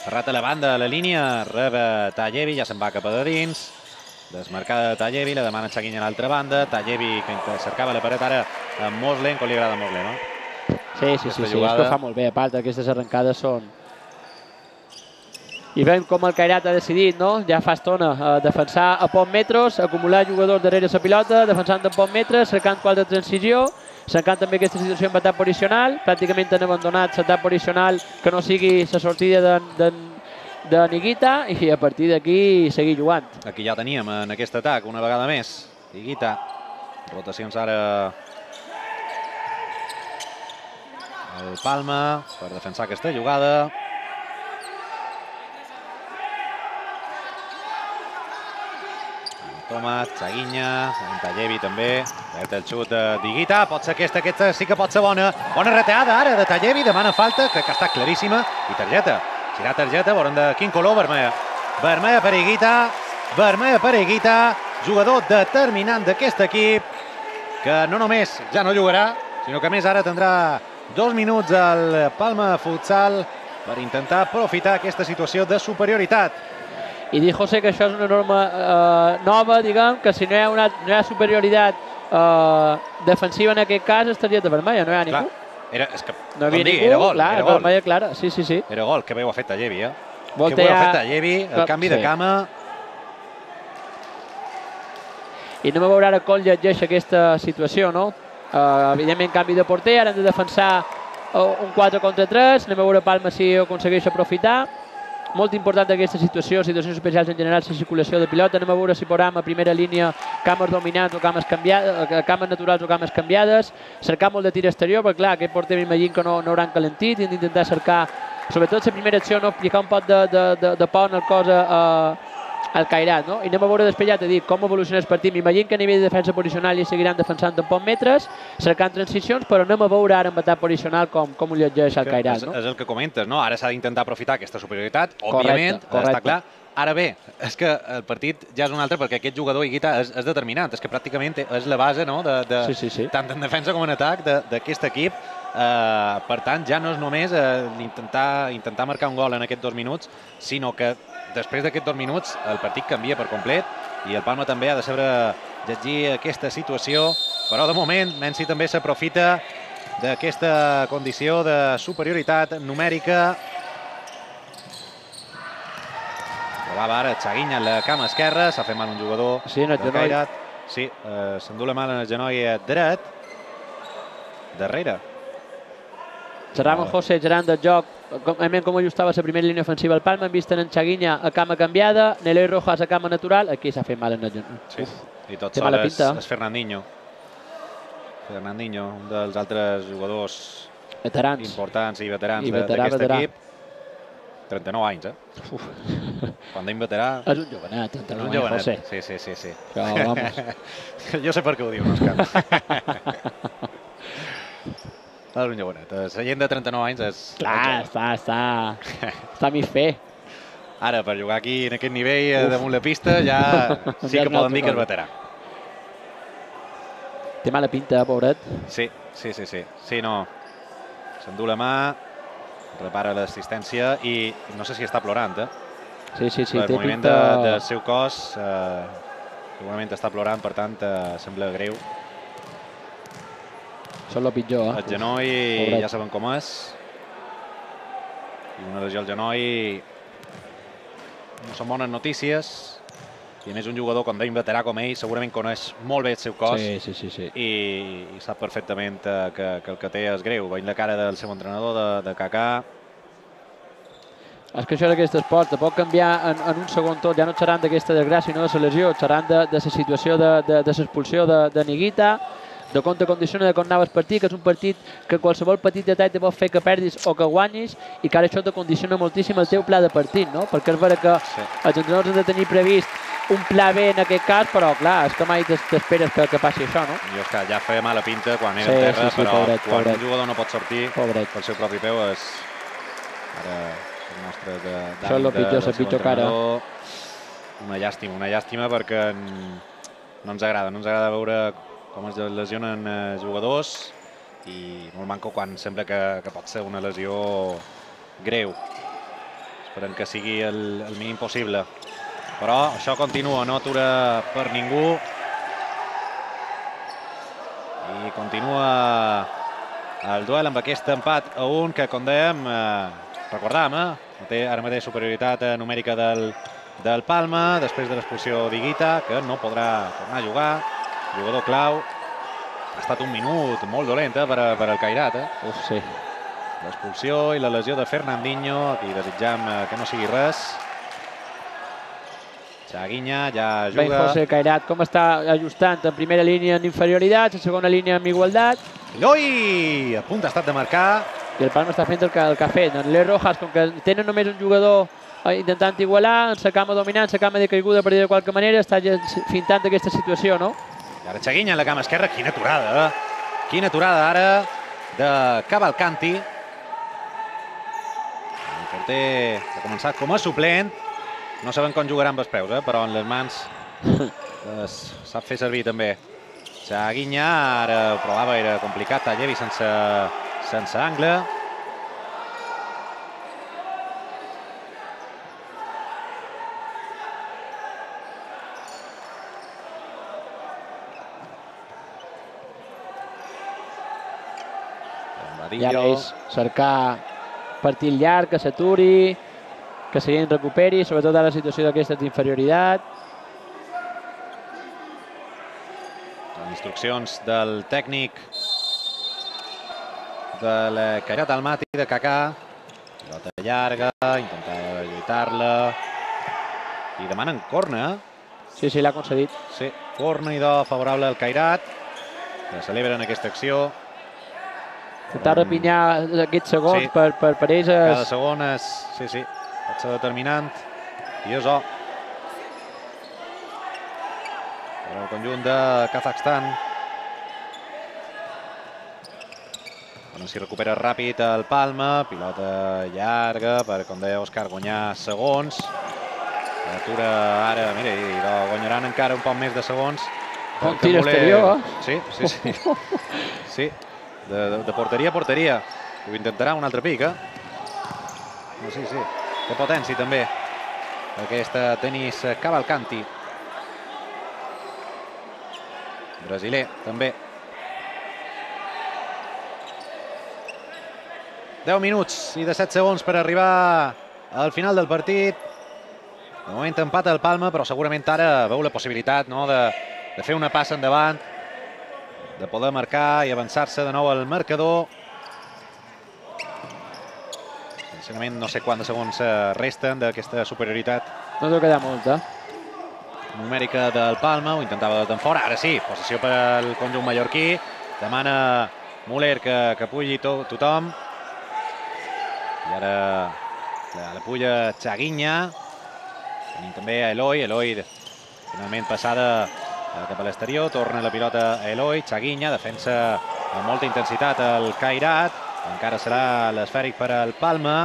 ferrat a la banda de la línia, rebe Tallevi, ja se'n va cap a de dins. Desmarcada de Tallevi, la demana Xaguinha a l'altra banda. Tallevi que cercava la paret ara amb Moslem, com li agrada a Moslem, no? Sí, sí, sí, sí, és que fa molt bé, a part, aquestes arrencades són... I veiem com el Cairat ha decidit, no? Ja fa estona, eh, defensar a pocs metres, acumular jugadors darrere la pilota, defensant a pocs metres, cercant qual de transició, cercant també aquesta situació en atac posicional, pràcticament han abandonat l'atac posicional que no sigui la sortida de, de, de Niguita i a partir d'aquí seguir jugant. Aquí ja teníem en aquest atac una vegada més. Higuita. Rotacions ara el Palma per defensar aquesta jugada. Tomàs, Chaguinha, Tallevi també, Vet el xut de Diguita, pot ser aquesta, aquesta sí que pot ser bona. Bona reteada ara de Tallevi, demana falta, crec que està claríssima, i targeta. Serà targeta, veurem de quin color, vermella. Vermella per Higuita, vermella per Higuita, jugador determinant d'aquest equip, que no només ja no jugarà, sinó que més ara tindrà dos minuts al Palma Futsal per intentar aprofitar aquesta situació de superioritat. I dir, José, que això és una norma eh, nova, diguem, que si no hi ha, una, no hi ha superioritat eh, defensiva en aquest cas, és targeta vermella, no hi ha Clar, ningú. era, és que, No hi havia ningú, era gol, clar, era gol. vermella clara, sí, sí, sí. Era gol, que bé ho ha fet Tallevi, eh? Volta que bé ho ha fet Tallevi, el Clar, canvi de sí. cama, I anem a veure ara com llegeix aquesta situació, no? Uh, evidentment, canvi de porter, ara han de defensar uh, un 4 contra 3, anem a veure Palma si aconsegueix aprofitar. Molt important aquesta situació, situacions especials en general, la circulació de pilota. Anem a veure si podem a primera línia cames dominants o cames, canviades, eh, cames naturals o cames canviades. Cercar molt de tir exterior, perquè clar, aquest porter m'imagino que no, no hauran calentit i hem d'intentar cercar, sobretot la primera acció, no aplicar un pot de, de, de, de por en el cos a, al Cairat, no? I anem a veure després, ja t'he dit, com evoluciona el partit. M'imagino que a nivell de defensa posicional hi seguiran defensant en pocs metres, cercant transicions, però anem a veure ara en batalla posicional com, com ho llegeix el Cairat, és, no? és el que comentes, no? Ara s'ha d'intentar aprofitar aquesta superioritat, òbviament, correcte. està clar. Ara bé, és que el partit ja és un altre perquè aquest jugador Higuita és, és determinant, és que pràcticament és la base no? de, de, Sí, sí, sí. tant en defensa com en atac de- d'aquest equip. Uh, per tant, ja no és només uh, intentar, intentar marcar un gol en aquests dos minuts, sinó que després d'aquests dos minuts el partit canvia per complet i el Palma també ha de saber llegir aquesta situació, però de moment Mensi també s'aprofita d'aquesta condició de superioritat numèrica. Provava ara Chaguinha en la cama esquerra, s'ha fet mal un jugador Sí, en el del genoll. Cairat. Sí, eh, s'endú la mal en el genoll dret. Darrere. Xerràvem amb José Gerant del joc, com, evidentment com ajustava la primera línia ofensiva al Palma, hem vist en Chaguinha a cama canviada, Neloi Rojas a cama natural, aquí s'ha fet mal en el. Sí. I tot sol és, és Fernandinho. Fernandinho, un dels altres jugadors Veterans. importants i veterans veterà, d'aquest equip. 39 anys, eh? Quan dèiem veterà, És un jovenet, és entenem, un jovenet. José. Sí, sí, sí. sí. Però, vamos, jo sé per què ho diu, Òscar. un jovenet. Eh, La gent de 39 anys és... clar, està, està, està a mig fer. Ara, per jugar aquí en aquest nivell, eh, damunt la pista, ja sí Ja que una poden dir que és veterà. Té mala pinta, pobret. Sí, sí, sí, sí. Sí, no. S'endú la mà, repara l'assistència i no sé si està plorant, eh? Sí, sí, sí, el té moviment pinta... de, del seu cos eh, segurament està plorant, per tant, eh, sembla greu. Són el pitjor, eh? El genoll pobret. ja sabem com és. I una lesió al genoll no són bones notícies. I a més un jugador com dèiem veterà com ell segurament coneix molt bé el seu cos Sí, sí, sí, sí. i, i sap perfectament eh, que, que el que té és greu. Veiem la cara del seu entrenador, de, de Kaká. És que això d'aquest esport pot canviar en, en un segon tot, ja no seran d'aquesta desgràcia, no de la lesió, seran de, de la situació de, de, de l'expulsió de, de Niguita. De com te condiciona de com anaves partit, que és un partit que qualsevol petit detall te pot fer que perdis o que guanyis i que ara això te condiciona moltíssim el teu pla de partit, no? Perquè és vera que Sí. els entrenadors han de tenir previst un pla B en aquest cas, però clar, és que mai t'es- t'esperes que, que passi això, no? Jo és que ja feia mala pinta quan era Sí, en terra, sí, sí, però pobret, quan pobret. un jugador no pot sortir Pobret. pel seu propi peu és... Ara es mostra de, Això és de- pitjor, la seu pitjor cara. Una llàstima, una llàstima perquè en- no ens agrada, no ens agrada veure com es lesionen eh, jugadors i molt manco quan sembla que, que pot ser una lesió greu. Esperem que sigui el, el mínim possible. Però això continua, no atura per ningú. I continua el duel amb aquest empat a un que, com dèiem, eh, recordàvem, eh, té ara mateix superioritat eh, numèrica del, del Palma, després de l'expulsió d'Iguita, que no podrà tornar a jugar, jugador clau. Ha estat un minut molt dolent eh, per, a- per al Cairat, eh? Uf, sí. L'expulsió i la lesió de Fernandinho, aquí desitjam eh, que no sigui res. Chaguinha ja Ben juga. José Cairat, com està ajustant en primera línia en inferioritats, en segona línia en igualtat, Eloi! A punt ha estat de marcar. i el Palma està fent el que, el que ha fet. En les Rojas, com que tenen només un jugador eh, intentant igualar, en la cama dominant, la cama de caiguda per dir de qualque manera, està fintant aquesta situació, no? I ara Chaguinha en la cama esquerra. Quina aturada, eh? Quina aturada ara de Cavalcanti. El porter ha començat com a suplent. No sabem com jugarà amb els peus, eh? però en les mans es sap fer servir també. Chaguinha ara ho provava, era complicat, Tallevi sense, sense angle. I ara és cercar partit llarg, que s'aturi, que la gent recuperi, sobretot a la situació d'aquestes d'inferioritat. Les instruccions del tècnic del Cairat Almaty de Kaká. Pilota llarga, intenta lluitar-la. I demanen corna. Sí, sí, l'ha concedit. Sí, corna i do favorable al Cairat. Que celebren aquesta acció. Intentar repinyar aquests segons Sí. per, per, per ells Cada segon és, sí, sí, pot ser determinant. I és o. Per al conjunt de Kazakhstan. Bueno, si recupera ràpid el Palma, pilota llarga per, com deia Òscar, guanyar segons. Atura ara, mira, i guanyaran encara un poc més de segons. Un tir exterior, eh? Sí, sí, sí. Sí, de, de, porteria a porteria. Ho intentarà un altre pic, eh? No, sí, sí. Té potència també. Aquesta tenis Cavalcanti. Brasiler, també. 10 minuts i de 7 segons per arribar al final del partit. De moment empat el Palma, però segurament ara veu la possibilitat no, de, de fer una passa endavant, de poder marcar i avançar-se de nou al marcador. Sincerament, no sé quants de segons eh, resten d'aquesta superioritat. No deu quedar molt, eh? numèrica del Palma, ho intentava de fora, ara sí, possessió per al conjunt mallorquí, demana Muller que, que pugi to, tothom, i ara la, la puja Chaguinha, tenim també a Eloi, Eloi finalment passada cap a l'exterior, torna la pilota a Eloi, Chaguinha, defensa amb molta intensitat el Cairat, encara serà l'esfèric per al Palma,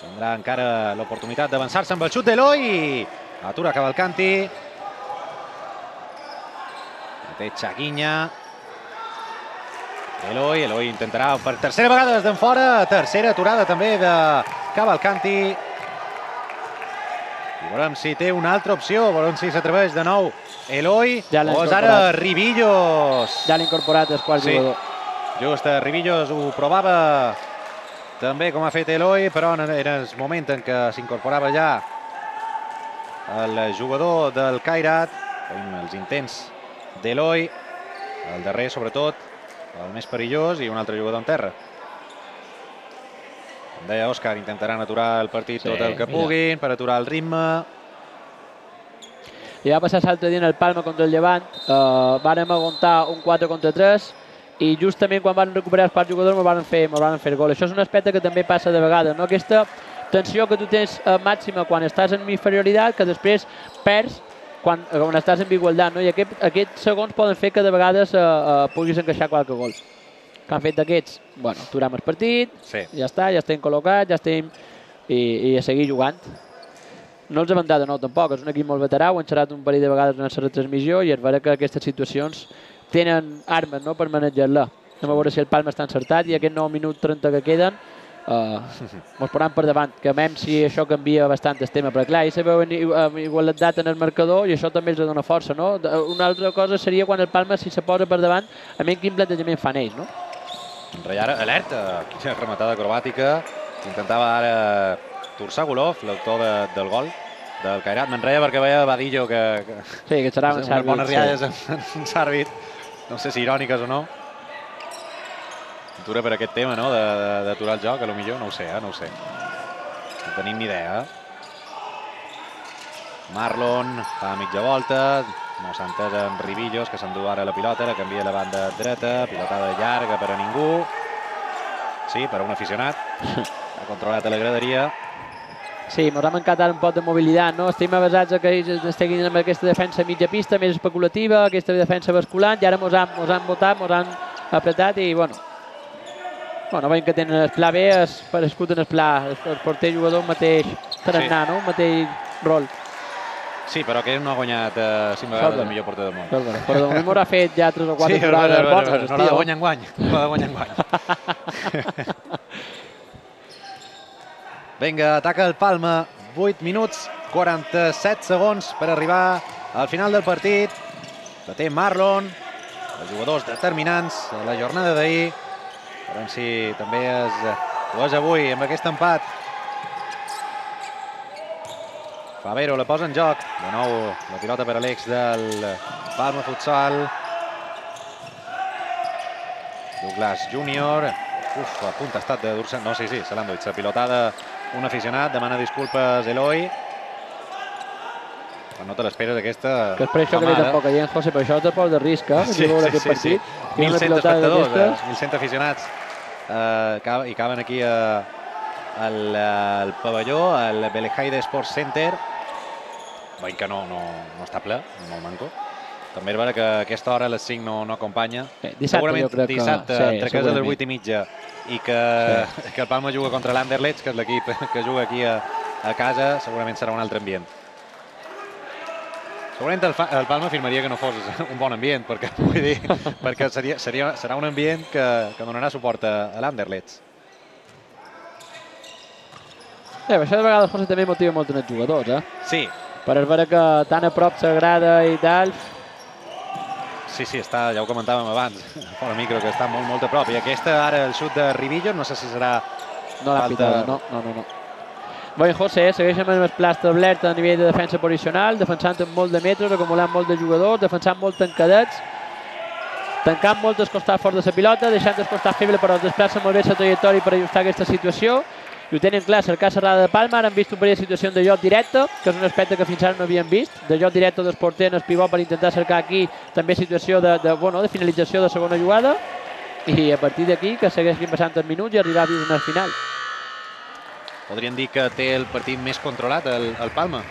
tindrà encara l'oportunitat d'avançar-se amb el xut d'Eloi, atura Cavalcanti, té Chaguinha. Eloi, Eloi intentarà per tercera vegada des d'en fora, tercera aturada també de Cavalcanti. I veurem si té una altra opció, veurem si s'atreveix de nou Eloi Ja o és ara. Ribillos. Ja l'ha incorporat el quart Sí. jugador. Just Ribillos ho provava també com ha fet Eloi, però en- era el moment en què s'incorporava ja el jugador del Cairat, els intents d'Eloi, el darrer sobretot, el més perillós i un altre jugador en terra. Deia Òscar, intentaran aturar el partit Sí, tot el que mira. puguin per aturar el ritme. I va passar l'altre dia en el Palma contra el Llevant, eh, vàrem aguantar un 4 contra 3 i justament quan van recuperar els parts jugadors ens van fer, van fer gol. Això és un aspecte que també passa de vegades, no? aquesta tensió que tu tens eh, màxima quan estàs en inferioritat, que després perds quan, quan estàs en igualtat, no? i aquest, aquests segons poden fer que de vegades eh, eh, puguis encaixar qualque gol. Que han fet d'aquests, bueno, aturem el partit, Sí. ja està, ja estem col·locats, ja estem... I, i a seguir jugant. No els hem entrat de nou tampoc, és un equip molt veterà, ho hem xerrat un parell de vegades en la retransmissió i és vera que aquestes situacions tenen armes no, per manejar-la. Anem a veure si el Palma està encertat i aquest 9 minut 30 que queden uh, mos posaran per davant, que a mem si això canvia bastant el tema, perquè clar, ells se veuen amb igualtat en el marcador i això també els dona força, no? Una altra cosa seria quan el Palma, si se posa per davant, a mi quin plantejament fan ells, no? Rayara, alerta, quina rematada acrobàtica. Intentava ara Tursa Golov, l'autor de, del gol del Cairat. Me'n reia perquè veia Badillo que, que Sí, que serà un unes sàrbit, bones rialles en un sàrbit, no sé si iròniques o no. Atura per aquest tema, no?, d'aturar el joc, a lo millor, no ho sé, eh? no ho sé. No tenim ni idea, eh? Marlon fa mitja volta, entès amb Ribillos, que s'endú ara la pilota, la canvia a la banda dreta, pilotada llarga per a ningú. Sí, per a un aficionat. Ha controlat a la graderia. Sí, ens ha mancat ara un poc de mobilitat, no? Estem avasats a que ells estiguin amb aquesta defensa mitja pista, més especulativa, aquesta defensa basculant, i ara ens han, mos han votat, ens han apretat i, bueno, bueno, veiem que tenen el pla B, es, escut en el pla, el, el porter jugador mateix tarannà, no? Un mateix rol. Sí, però que no ha guanyat eh, cinc vegades el millor porter del món. Però, bueno, però de moment m'haurà fet ja tres o quatre Sí, temporades bueno, bueno, bones, no l'ha de tio. guanyar en guany. No de guanyar en guany. Vinga, ataca el Palma. 8 minuts, 47 segons per arribar al final del partit. La té Marlon, els jugadors determinants de la jornada d'ahir. Veurem si també és, ho és avui amb aquest empat. Favero la posa en joc. De nou la pilota per a l'ex del Palma Futsal. Douglas Júnior. Uf, a punt ha estat de dur-se... No, sí, sí, se l'han duit. La pilotada un aficionat, demana disculpes Eloi. Però no te l'esperes aquesta... Que és per això que li mamada. tampoc a gent, José, per això té por de risc, eh? Sí, sí, sí, sí. partit. Una 1.100 pilotada espectadors, eh? 1.100 aficionats eh, que, i caben aquí a, al, al pavelló, al Belejaide Sports Center. Veiem que no, no, no està ple, molt manco. També és vera que aquesta hora a les 5 no, no acompanya. Eh, dissabte segurament crec que- dissabte, sí, entre casa a les segurament. 8 i mitja i que, que el Palma juga contra l'Anderlecht, que és l'equip que juga aquí a, a casa, segurament serà un altre ambient. Segurament el, el Palma afirmaria que no fos un bon ambient, perquè, vull dir, perquè seria, seria, serà un ambient que, que donarà suport a, a l'Anderlecht. Eh, això de vegades José també motiva molt els jugadors, eh? Sí, Per vera que tan a prop s'agrada i tal, sí, sí, està, ja ho comentàvem abans, fora micro, que està molt, molt a prop. I aquesta, ara, el xut de Ribillo, no sé si serà... no l'ha Falta- pitada, no, no, no. no. Bé, José, segueix amb el pla establert a nivell de defensa posicional, defensant amb molt de metres, acumulant molt de jugadors, defensant molt tancadets, tancant molt costats fort de la pilota, deixant els costats feble però desplaça molt bé la trajectòria per ajustar aquesta situació i ho tenen clar, cercar serrada de Palma, ara han vist un parell de situacions de joc directe, que és un aspecte que fins ara no havíem vist, de joc directe del porter en el pivot per intentar cercar aquí també situació de, de, bueno, de finalització de segona jugada i a partir d'aquí que segueixin passant els minuts i arribar fins al final. Podríem dir que té el partit més controlat, el, el Palma.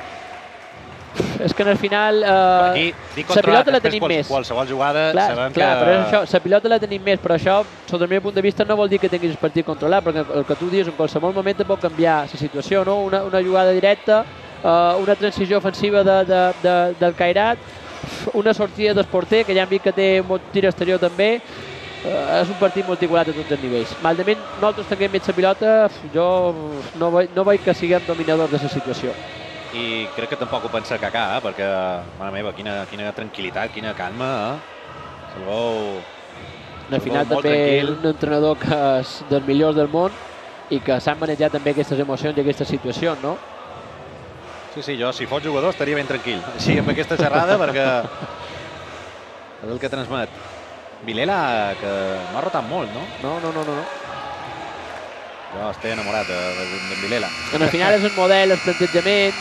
És que en el final... Eh, aquí, dic la pilota la tenim més. qualsevol jugada clar, sabem clar, que... però és això, la pilota la tenim més, però això, sota el meu punt de vista, no vol dir que tinguis el partit controlat, perquè el que tu dius, en qualsevol moment pot canviar la situació, no? Una, una jugada directa, eh, una transició ofensiva de, de, de, del Cairat, una sortida del porter, que ja hem vist que té molt tir exterior també, eh, és un partit molt igualat a tots els nivells. Malament, nosaltres tanquem més la pilota, jo no veig, no veig que siguem dominadors de la situació. I crec que tampoc ho pensa Kaká, eh? perquè, mare meva, quina, quina tranquil·litat, quina calma, eh? Se'l veu... Al final també tranquil. un entrenador que és dels millors del món i que sap manejar també aquestes emocions i aquestes situacions, no? Sí, sí, jo, si fos jugador, estaria ben tranquil. Així, amb aquesta xerrada, perquè... És el que transmet. Vilela, que m'ha rotat molt, no? No, no, no, no. Jo estic enamorat de, de, de Vilela. En el final és el model, el plantejament,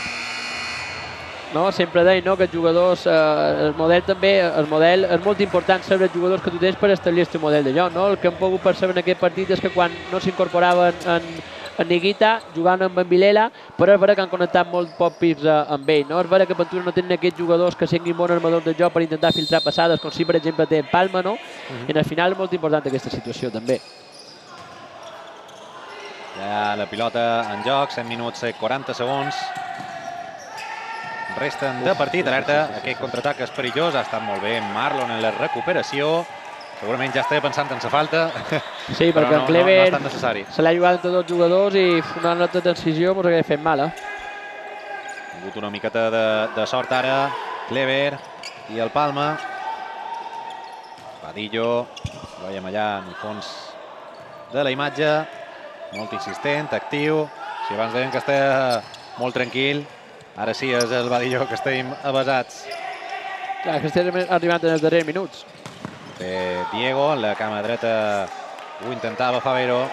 no? Sempre deia no, que els jugadors, eh, el model també, el model, és molt important saber els jugadors que tu tens per establir el model de joc, no? El que hem pogut percebre en aquest partit és que quan no s'incorporaven en, en Niguita, jugant amb en Vilela, però és vera que han connectat molt poc pics eh, amb ell, no? És vera que Ventura no tenen aquests jugadors que siguin bons armadors de joc per intentar filtrar passades, com si per exemple té Palma, no? Uh -huh. I al final és molt important aquesta situació també. Ja la pilota en joc, 100 minuts i 40 segons. Resten de partit, alerta, aquest contraatac és perillós, ha estat molt bé Marlon en la recuperació. Segurament ja estava pensant en sa falta, Sí, però perquè no, en Clever no, no ha estat necessari. se l'ha jugat entre dos jugadors i una nota de transició doncs, hauria fet mal, eh? Ha hagut una miqueta de, de sort ara, Clever i el Palma. Padillo, veiem allà en el fons de la imatge, molt insistent, actiu. Si abans deien que està molt tranquil, ara sí és el Badillo que estem avasats. Clar, que estem arribant en els darrers minuts. Bé, Diego, en la cama dreta, ho intentava Favero.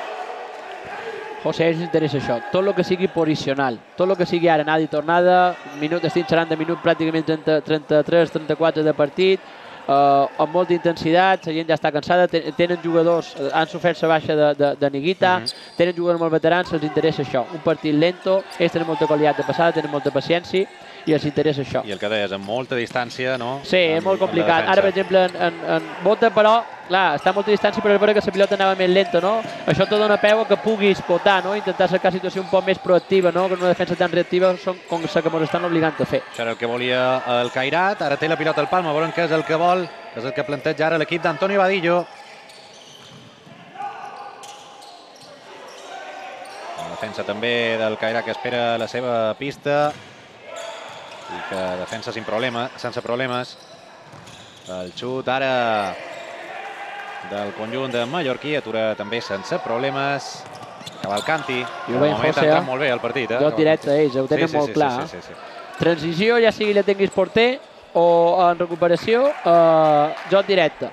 José, ens interessa això. Tot el que sigui posicional, tot el que sigui ara anada i tornada, minut, estic xerrant de minut pràcticament 30, 33, 34 de partit, eh, amb molta intensitat, la gent ja està cansada, ten- tenen jugadors, eh, han sofert la baixa de, de, de Niguita, Mhm. tenen jugadors molt veterans, els interessa això. Un partit lento, ells tenen molta qualitat de passada, tenen molta paciència i els interessa això. I el que deies, amb molta distància, no? Sí, és Amb- molt complicat. Ara, per exemple, en, en, en Bota, però, clar, està a molta distància, però és vera que la pilota anava més lenta, no? Això te dona peu a que puguis votar, no? Intentar cercar situació un poc més proactiva, no? Que una defensa tan reactiva són com la que ens estan obligant a fer. Això era el que volia el Cairat, ara té la pilota al Palma, veurem què és el que vol, que és el que planteja ara l'equip d'Antonio Badillo. Defensa també del Cairat que espera la seva pista i que defensa sin problema, sense problemes. El xut ara del conjunt de Mallorquí, atura també sense problemes. Cavalcanti, que de moment José, ha entrat eh? molt bé al partit. Eh? Joc directe a ells, ho tenen sí, sí, molt sí, clar. Sí, sí, sí, sí. eh? Transició, ja sigui la tinguis porter o en recuperació, eh, joc directe.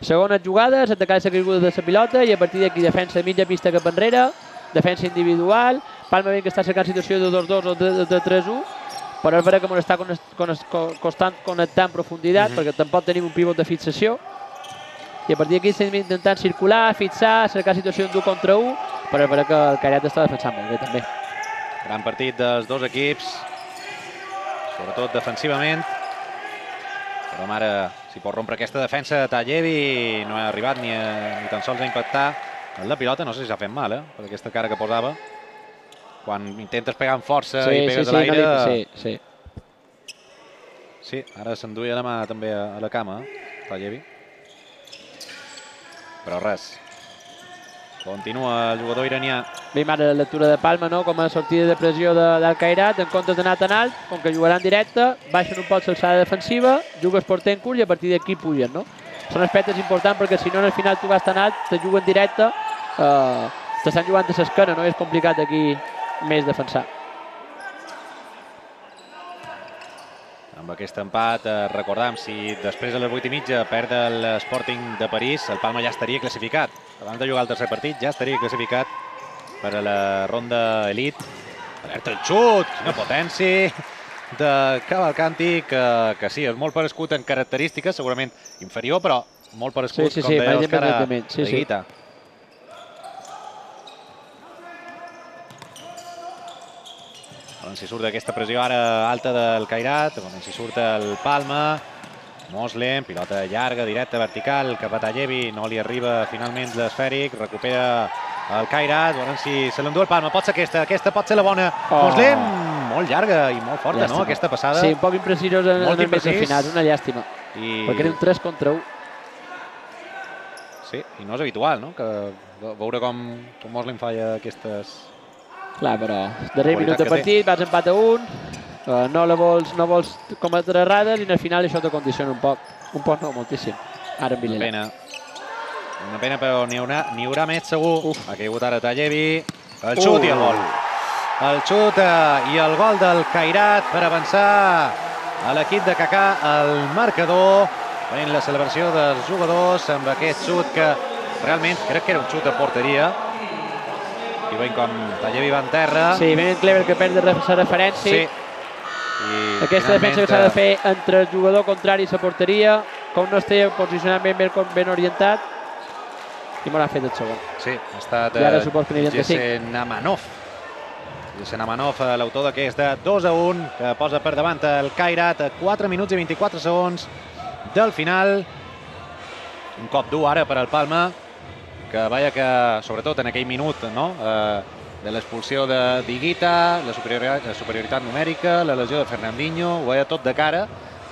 Segones jugades, atacar la caiguda de la pilota i a partir d'aquí defensa de mitja pista cap enrere, defensa individual, Palma ben que està cercant situació de 2-2 o de, de 3-1, però és vera que ens està costant connectar en profunditat, Mhm. perquè tampoc tenim un pivot de fixació, i a partir d'aquí estem intentant circular, fixar, cercar situació d'un contra un, però és vera que el Cairat està defensant molt bé també. Gran partit dels dos equips, sobretot defensivament. Però ara, si pot rompre aquesta defensa, Tallevi no ha arribat ni, a, ni tan sols a impactar en la pilota. No sé si s'ha fet mal, eh? Per aquesta cara que posava. Quan intentes pegar amb força i pegues a l'aire... no sí, sí. sí, ara s'enduia la mà també a, a la cama? Tallevi. Però res. Continua el jugador iranià. Veiem ara la lectura de Palma, no? com a sortida de pressió de, del Cairat, en comptes d'anar tan alt, com que jugaran directe, baixen un poc l'alçada defensiva, jugues porter en curt i a partir d'aquí pugen. No? Són aspectes importants perquè si no al final tu vas tan alt, te juguen directe, eh, t'estan jugant a l'esquena, no? és complicat aquí més defensar. Amb aquest empat, eh, recordam, si després de les 8 i mitja perd l'Sporting de París, el Palma ja estaria classificat. Abans de jugar el tercer partit ja estaria classificat per a la ronda elit. Alerta el xut, quina potència de Cavalcanti, que, que sí, és molt parescut en característiques, segurament inferior, però molt parescut, Sí, sí, com sí, deia Òscar, a- exactament, sí, a sí. On si surt d'aquesta pressió ara alta del Cairat, on si surt el Palma, Moslem, pilota llarga, directa, vertical, cap a Tallevi, no li arriba finalment l'esfèric, recupera el Cairat, veurem si se l'endú el Palma, pot ser aquesta, aquesta pot ser la bona. Oh. Moslem, molt llarga i molt forta, Llàstima. no?, aquesta passada. Sí, un poc imprecisos en, en el imprecís. final, una llàstima, I... perquè era un 3 contra 1. Sí, i no és habitual, no?, que ve- veure com, com Moslem falla aquestes... Clar, però darrer minut de partit, vas empat a un, eh, no la vols, no vols cometre errades i al final això te condiciona un poc. Un poc no, moltíssim. Ara en Una Vilela. pena. Una pena, però n'hi haurà, n'hi haurà més segur. Uf. Ha caigut ara Tallevi. El xut Uh. i el gol. El xut eh, i el gol del Cairat per avançar a l'equip de Cacà al marcador. Veient la celebració dels jugadors amb aquest xut que realment crec que era un xut a porteria. I veient com Tallevi va en terra. Sí, ben Clever que perd la referència. Sí. I Aquesta defensa que s'ha de fer entre el jugador contrari i la porteria, com no estigui posicionat ben, ben, ben orientat, i me l'ha fet el segon. Sí, ha estat I ara eh, supos que anirien. Jesen Amanov. Jesen Amanov, eh, l'autor d'aquest de 2 a 1, que posa per davant el Kairat a 4 minuts i 24 segons del final. Un cop dur ara per al Palma, que veia que, sobretot en aquell minut, no? eh, de l'expulsió de Diguita, la superioritat, la superioritat numèrica, la lesió de Fernandinho, ho veia tot de cara.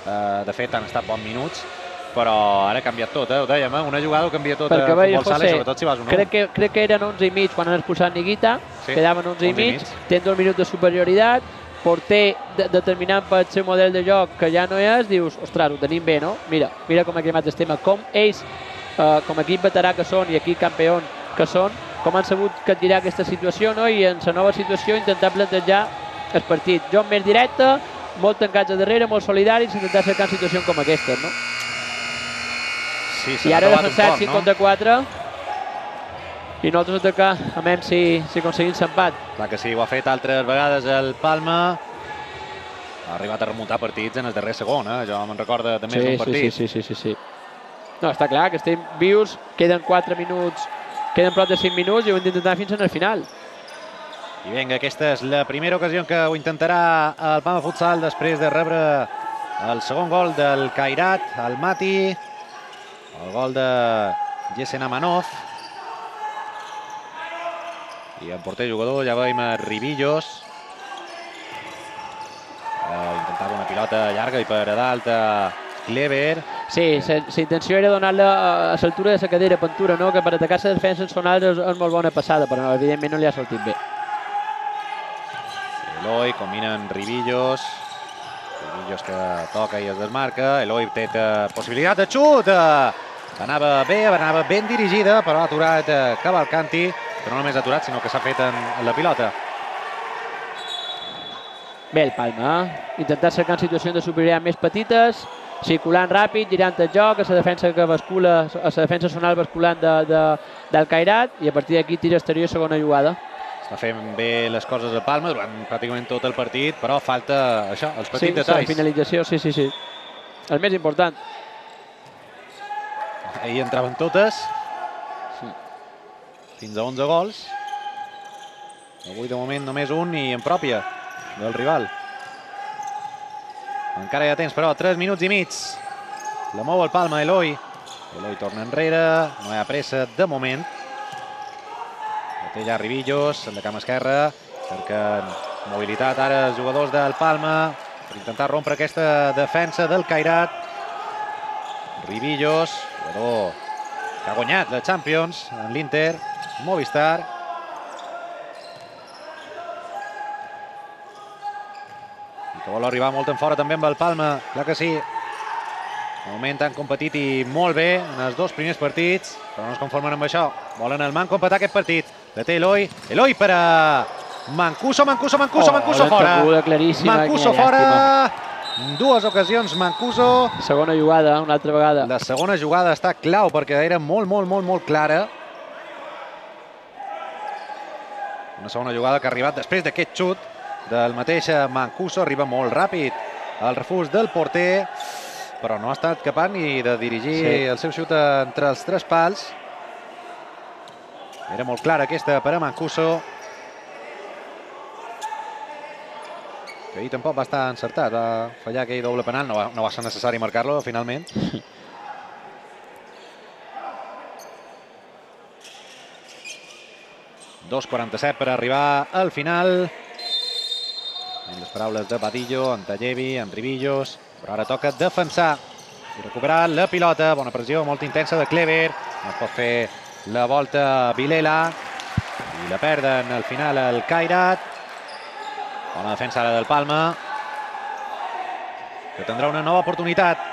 Eh, de fet, han estat bons minuts, però ara ha canviat tot, eh? ho dèiem, eh? una jugada ho canvia tot Perquè a futbol sala, José, sobretot si vas un 1. crec que, crec que eren 11 i mig quan han expulsat Niguita, Sí, quedaven 11 i 11 i mig, mig. tens dos minuts de superioritat, porter de, determinant pel seu model de joc que ja no és, dius, ostres, ho tenim bé, no? Mira, mira com ha cremat el tema, com ells, eh, com a equip veterà que són i equip campió que són, com han sabut capgirar aquesta situació, no? I en la nova situació intentar plantejar el partit. Joc més directe, molt tancats a darrere, molt solidaris, intentar cercar situacions com aquestes, no? Sí, I ara un defensat poc, 5 contra 4 i nosaltres atacar, a veure si, si aconseguim l'empat. Clar que sí, ho ha fet altres vegades el Palma. Ha arribat a remuntar partits en el darrer segon, eh? Jo me'n recordo més Sí, sí, partit. sí, sí, sí, sí, sí. No, està clar que estem vius, queden 4 minuts, queden prop de 5 minuts i ho hem d'intentar fins el final. I vinga, aquesta és la primera ocasió que ho intentarà el Palma Futsal després de rebre el segon gol del Kairat, el Mati, el gol de Jesen Amanov. I en porter jugador ja veiem a Ribillos. Eh, intentava una pilota llarga i per a dalt a Clever. Sí, la intenció era donar-la a l'altura de la cadera Pentura, no? que per atacar la defensa en sonal és, és molt bona passada, però evidentment no li ha sortit bé. Eloi combina amb Ribillos. Ribillos que toca i es desmarca. Eloi té possibilitat de xut. eh, Anava bé, anava ben dirigida, però ha aturat eh, Cavalcanti, que no només ha aturat, sinó que s'ha fet en, en la pilota. Bé el Palma, eh? intentar cercar situacions de superioritat més petites, circulant ràpid, girant el joc, a la defensa que bascula, a la defensa sonal basculant de, de, del Cairat i a partir d'aquí tira exterior segona jugada. Està fent bé les coses a Palma durant pràcticament tot el partit, però falta això, els Sí, petits la detalls. finalització, sí, sí, sí. El més important. Ahir entraven totes. Sí. Fins a 11 gols. Avui de moment només un i en pròpia del rival. Encara hi ha temps, però 3 minuts i mig. La mou el Palma, Eloi. Eloi torna enrere, no hi ha pressa de moment. La té ja Ribillos, en de cama esquerra. Cerquen mobilitat ara els jugadors del Palma per intentar rompre aquesta defensa del Cairat. Ribillos, jugador que ha guanyat la Champions en l'Inter, Movistar. Que vol arribar molt en fora també amb el Palma, clar que sí. De moment han competit i molt bé en els dos primers partits, però no es conformen amb això. Volen el Manco empatar aquest partit. La té Eloi. Eloi per a Mancuso, Mancuso, Mancuso, Oh, Mancuso fora. Mancuso fora. En dues ocasions Mancuso. Segona jugada, una altra vegada. La segona jugada està clau perquè era molt, molt, molt, molt clara. Una segona jugada que ha arribat després d'aquest xut del mateix Mancuso. Arriba molt ràpid el refús del porter, però no ha estat capaç ni de dirigir Sí. el seu xut entre els tres pals. Era molt clara aquesta per a Mancuso. Que ahir tampoc va estar encertat, va fallar aquell doble penal, no va, no va ser necessari marcar-lo finalment. ...2.47 per arribar al final. En les paraules de Badillo, en Tallevi, en Ribillos, però ara toca defensar i recuperar la pilota. Bona pressió, molt intensa de Clever. No pot fer la volta Vilela. I la perden al final el Cairat. Bona defensa ara del Palma. Que tindrà una nova oportunitat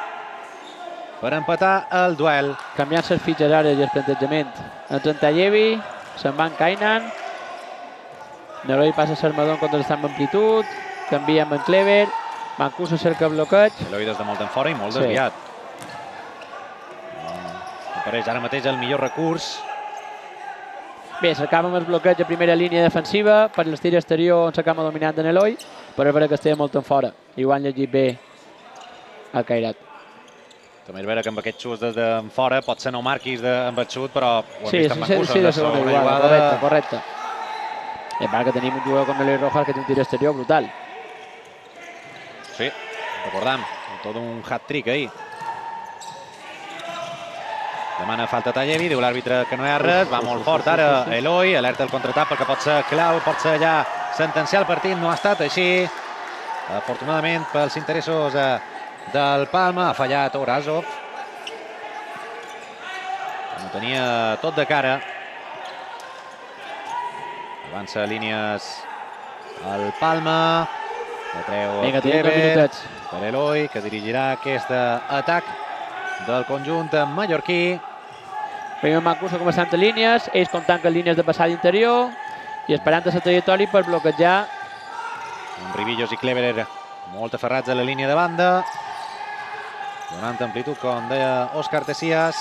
per empatar el duel. Canviant les fitxes ara i el plantejament. Entre en Tallevi, se'n va en Kainan. Neroi passa a Sarmadon contra l'estat amb amplitud. Canvia amb en Clever. Mancuso cerca bloqueig. Eloi des de molt en fora i molt Sí. desviat. Apareix ara mateix el millor recurs. Bé, s'acaba amb el bloqueig a primera línia defensiva, per l'estir exterior on s'acaba dominant en Eloi, però és vera que estava molt en fora i ho han llegit bé el Cairat. També és vera que amb aquests xuts des de fora potser no marquis de, amb el xut, però ho hem Sí, vist sí, amb sí, Mancuso. sí, en de segona segona igual, correcte, correcte. I a part que tenim un jugador com Eloi Rojas que té un tir exterior brutal. Sí, recordam, tot un hat-trick ahir. Demana falta Tallevi, diu l'àrbitre que no hi ha res, va molt fort ara Eloi, alerta el contraatac perquè pot ser clau, pot ser ja sentenciar el partit, no ha estat així. Afortunadament pels interessos eh, del Palma, ha fallat Orazov. Ho tenia tot de cara. Avança línies el Palma, que treu Vinga, Clever per Eloi, que dirigirà aquest atac del conjunt mallorquí. Primer Mancuso començant a línies, ells comptant que línies de passada interior i esperant la trajectòria per bloquejar Amb Ribillos i Cleverer molt aferrats a la línia de banda. Donant amplitud, com deia Òscar Tessias.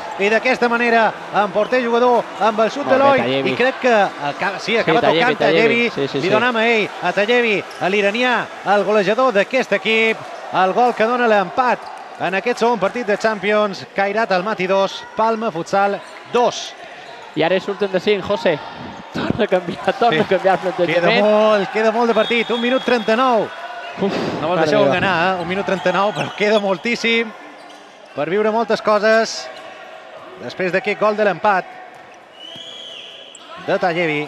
i d'aquesta manera amb porter jugador amb el bé, d'Eloi Tallevi. i crec que acaba, sí, acaba Tallevi, tocant Tallevi. Sí, sí, li sí. donam a ell, a Tallevi, a l'iranià, el golejador d'aquest equip, el gol que dona l'empat en aquest segon partit de Champions, Cairat al Mati 2, Palma Futsal 2. i ara surten de 5, José. Torna a canviar, torna Sí. a canviar el Queda plantejament. molt, queda molt de partit, un minut 39. Uf, No deixeu meva. enganar, eh? un minut 39, però queda moltíssim per viure moltes coses després d'aquest gol de l'empat de Tallevi.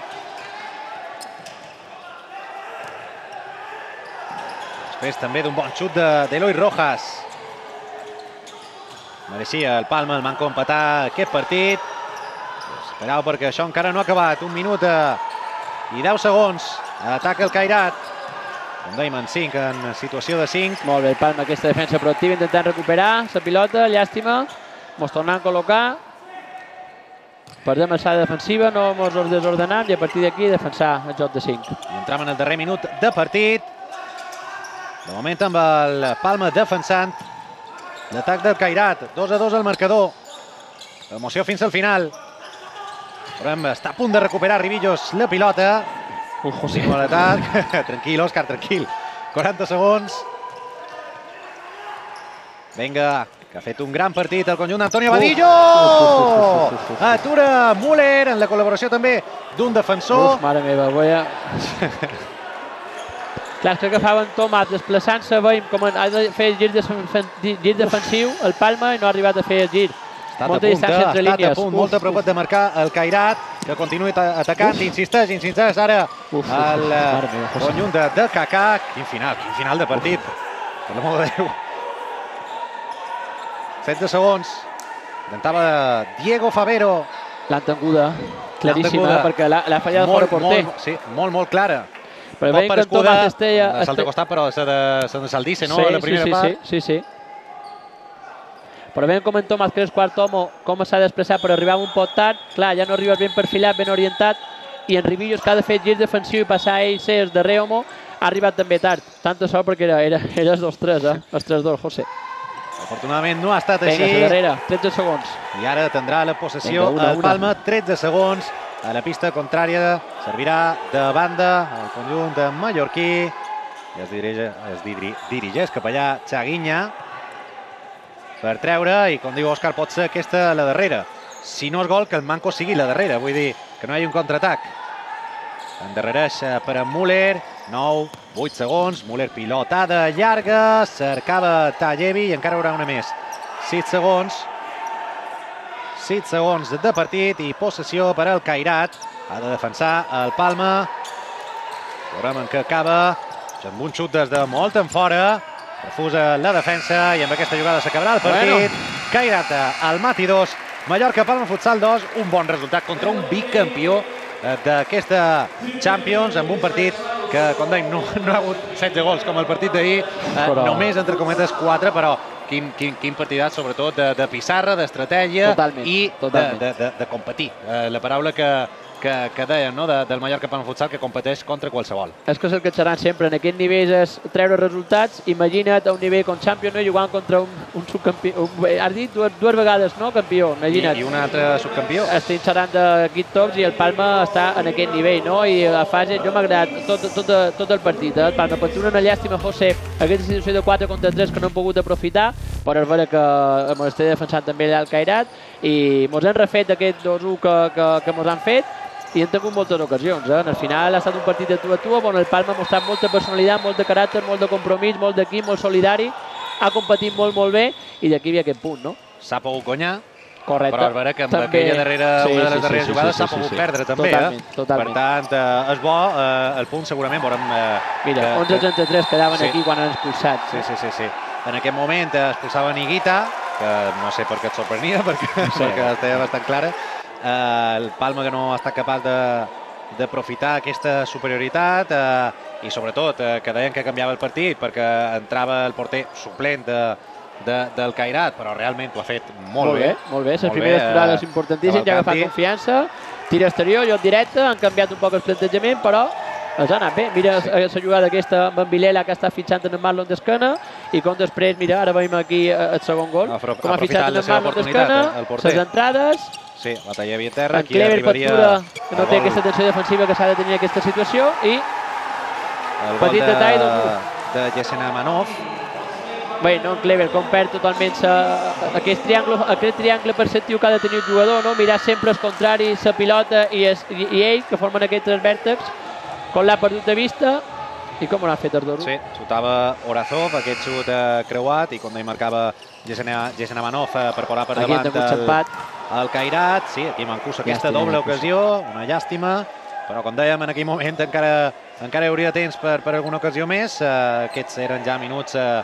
Després també d'un bon xut de- d'Eloi Rojas. Mereixia el Palma, el Manco empatar aquest partit. Esperau perquè això encara no ha acabat. Un minut eh, i 10 segons. Ataca el Cairat. Com dèiem, en 5, en situació de 5. Molt bé, el Palma, aquesta defensa proactiva, intentant recuperar la pilota, llàstima. Mos tornant a col·locar. Perdem alçada defensiva, no mos desordenam i a partir d'aquí defensar el joc de 5. I entram en el darrer minut de partit. De moment amb el Palma defensant. L'atac del Cairat. 2 a 2 al marcador. Emoció fins al final. Veurem, està a punt de recuperar Ribillos la pilota. Uf, José. Continua l'atac. tranquil, Òscar, tranquil. 40 segons. Vinga, que ha fet un gran partit el conjunt d'Antonio Uf. Uf, uf, uf, uf, uf. Atura Müller en la col·laboració també d'un defensor. Uf, mare meva, voy a... Clar, que agafaven Tomàs desplaçant-se, veiem com ha de fer el gir, de, gir defensiu, el Palma, i no ha arribat a fer el gir. Estat Molta a punt, entre estat a línies. punt, Uf, molt a uf. propet de marcar el Cairat, que continua ata- atacant, Uf. insisteix, insisteix ara Uf, uf, el eh, conjunt de, de Kaká. Quin final, quin final de partit. Per l'amor de Déu. 16 segons. Intentava Diego Favero. L'han tenguda, claríssima, tenguda. perquè l'ha fallat molt, fora porter. molt, sí, molt, molt clara. Però veiem per Escuda, Estella... salta costat, però s'ha de, de saldice, no? Sí, la primera sí, sí, part. sí, sí, sí. Però veiem com en Tomàs, és quart homo, com s'ha d'expressar per arribar un pot tard. Clar, ja no arriba ben perfilat, ben orientat, i en Ribillos, que ha de fer gir defensiu i passar a ell ser el darrer homo, ha arribat també tard. Tanta sort perquè era, era, era els 2-3, eh? Els 3-2, José. Afortunadament no ha estat Vinga, així. la darrera, 13 segons. I ara tindrà la possessió Vinga, una, el. Palma, 13 segons a la pista contrària. Servirà de banda el conjunt de mallorquí. I es dirigeix, es diri, dirigeix cap allà Chaguinha per treure i, com diu Òscar, pot ser aquesta la darrera. Si no és gol, que el Manco sigui la darrera. Vull dir, que no hi hagi un contraatac. Endarrereix per a Müller. 9, 8 segons. Müller pilotada llarga. Cercava Tallevi i encara haurà una més. 6 segons. 6 segons de partit i possessió per al Cairat. Ha de defensar el Palma. Veurem en què acaba. Amb un xut des de molt en fora. Refusa la defensa i amb aquesta jugada s'acabarà el partit. Bueno. Cairat al Mati 2. Mallorca Palma Futsal 2. Un bon resultat contra un bicampió d'aquesta Champions amb un partit que, com dèiem, no, no ha hagut 16 gols com el partit d'ahir, eh, Però- només, entre cometes, 4, però quin, quin, quin partidat, sobretot, de, de pissarra, d'estratègia i totalment. De, de, de, de competir. Eh, la paraula que, que, que deien no? de, del Mallorca Palma Futsal, que competeix contra qualsevol. És que és el que seran sempre en aquest nivell és treure resultats. Imagina't a un nivell com Champions, no? jugant contra un, un subcampió. Un, has dit dues, dues vegades, no? Campió, I, imagina't. I un altre subcampió. Estic seran de Kit Tops i el Palma està en aquest nivell, no? I la fase, jo m'ha agradat tot, tot, tot el partit, eh? El Palma, per una llàstima, José, aquesta situació de 4 contra 3 que no hem pogut aprofitar, però és vera que ens estem defensant també allà al Cairat i ens hem refet d'aquest 2-1 que, que, que ens han fet i hem tingut moltes ocasions. Eh? Al final ha estat un partit de tu a tu on el Palma ha mostrat molta personalitat, molt de caràcter, molt de compromís, molt d'equip, molt solidari, ha competit molt, molt bé i d'aquí havia aquest punt, no? S'ha pogut guanyar, Correcte. però és vera que amb També- aquella darrera, Sí, una de sí, les sí, darreres sí, jugades sí, s'ha sí, pogut sí. perdre també. Totalment, eh? totalment. Per tant, eh, és bo eh, el punt segurament. Veurem, eh, Mira, que- 11 33 quedaven Sí. aquí quan han expulsat. Sí, sí, sí, sí. En aquest moment eh, expulsaven Iguita, que no sé per què et sorprenia, perquè, Sí. perquè estava bastant clara. Eh, el Palma que no ha estat capaç de d'aprofitar aquesta superioritat eh, i sobretot eh, que deien que canviava el partit perquè entrava el porter suplent de, de, del Cairat, però realment ho ha fet molt, molt bé. Molt bé, les Molt primeres bé, eh, turades importantíssimes, ja ha agafat Cavalcanti. confiança, tira exterior, lloc directe, han canviat un poc el plantejament, però els ha anat bé. Mira Sí. la jugada aquesta amb en Vilela que està fitxant en el Marlon d'esquena i com després, mira, ara veiem aquí eh, el segon gol, Ha apro- com ha fitxat en Marlon d'esquena, les entrades, Sí, la tallava a terra, en aquí Clever arribaria Factura, que no té aquesta tensió defensiva que s'ha de tenir en aquesta situació, i el petit de, detall, de Yesena Manov, Bé, no, Clever, com perd totalment sa, aquest, triangle, aquest triangle perceptiu que ha de tenir el jugador, no? mirar sempre els contraris, la pilota i, es, i, i ell, que formen aquests tres vèrtexs, com l'ha perdut de vista i com ho ha fet el Doru. Sí, xutava Orazov, aquest xut eh, creuat, i com deia marcava Yesena, Yesena Manov eh, per posar per Aquí davant el. El Cairat. Sí, aquí mancussa aquesta Llàstima, doble Mancuso. ocasió, una llàstima, però com dèiem, en aquell moment encara, encara hi hauria temps per, per alguna ocasió més. Eh, aquests eren ja minuts eh,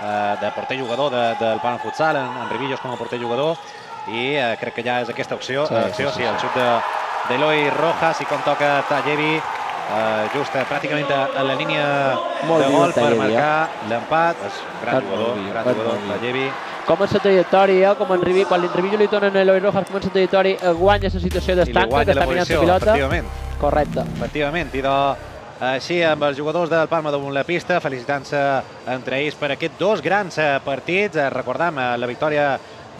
eh, de porter-jugador de, del Palma Futsal, en, en Ribillos com a porter-jugador, i eh, crec que ja és aquesta opció, sí, acció, sí, sí, sí. el xut de d'Eloi Rojas i com toca Tallevi, eh, just eh, pràcticament a, la línia Molt de gol per marcar l'empat. És gran jugador, gran jugador, viu. Tallevi. Com en la trajectòria, com en Rivi, quan l'Enrivillo li donen a Eloi Rojas, com en la trajectòria eh, guanya la situació d'estanca, que està la mirant la pilota. efectivament. Correcte. Efectivament, i de, així amb els jugadors del Palma damunt la pista, felicitant-se entre ells per aquests dos grans partits. Recordam la victòria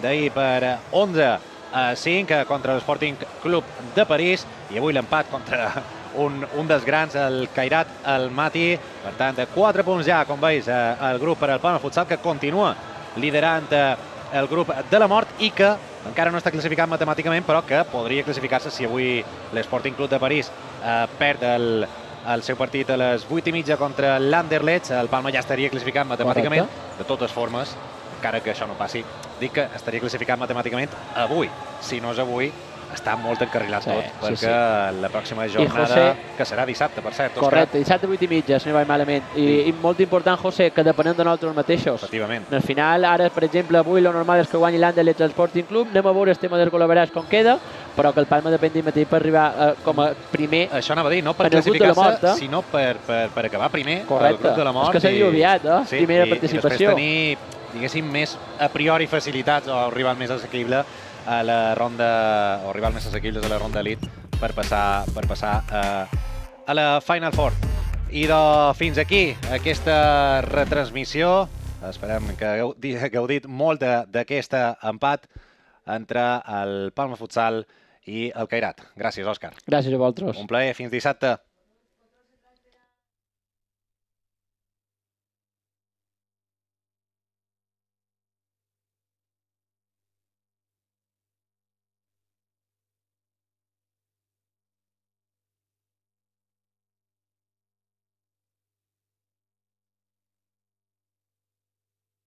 d'ahir per eh, 11 a 5 eh, contra l'Sporting Club de París i avui l'empat contra un, un dels grans, el Cairat el Mati. Per tant, de 4 punts ja, com veus, eh, el grup per al Palma Futsal, que continua liderant eh, el grup de la mort i que encara no està classificat matemàticament, però que podria classificar-se si avui l'Sporting Club de París eh, perd el, el seu partit a les 8 i mitja contra l'Anderlecht. El Palma ja estaria classificat matemàticament. De totes formes, encara que això no passi, dic que estaria classificat matemàticament avui. Si no és avui, està molt encarrilat Sí, tot, sí, perquè la pròxima I, jornada, José- que serà dissabte, per cert, Òscar, Correcte, dissabte 8 i mitja, si no vaig malament. I, I molt important, José, que depenem de nosaltres mateixos. efectivament. Al final, ara, per exemple, avui lo normal és que guanyi l'Anderlecht al Sporting Club. Anem a veure el tema del col·laborats com queda, però que el Palma depèn d'ell mateix per arribar eh, com a primer. Això anava a dir, no per el la classificar-se, eh? sinó per, per, per acabar primer Correcte. al grup de la mort. És que s'ha dit aviat, eh? Primera i, participació. I després tenir, diguéssim, més a priori facilitats o rival més assequible a la ronda, o rival més assequibles a la ronda elite per passar, per passar eh, a la Final Four. I de, fins aquí aquesta retransmissió. Esperem que di- gaudit molt de- d'aquest empat entre el Palma Futsal i el Cairat. Gràcies, Òscar. Gràcies a vosaltres. Un plaer. Fins dissabte.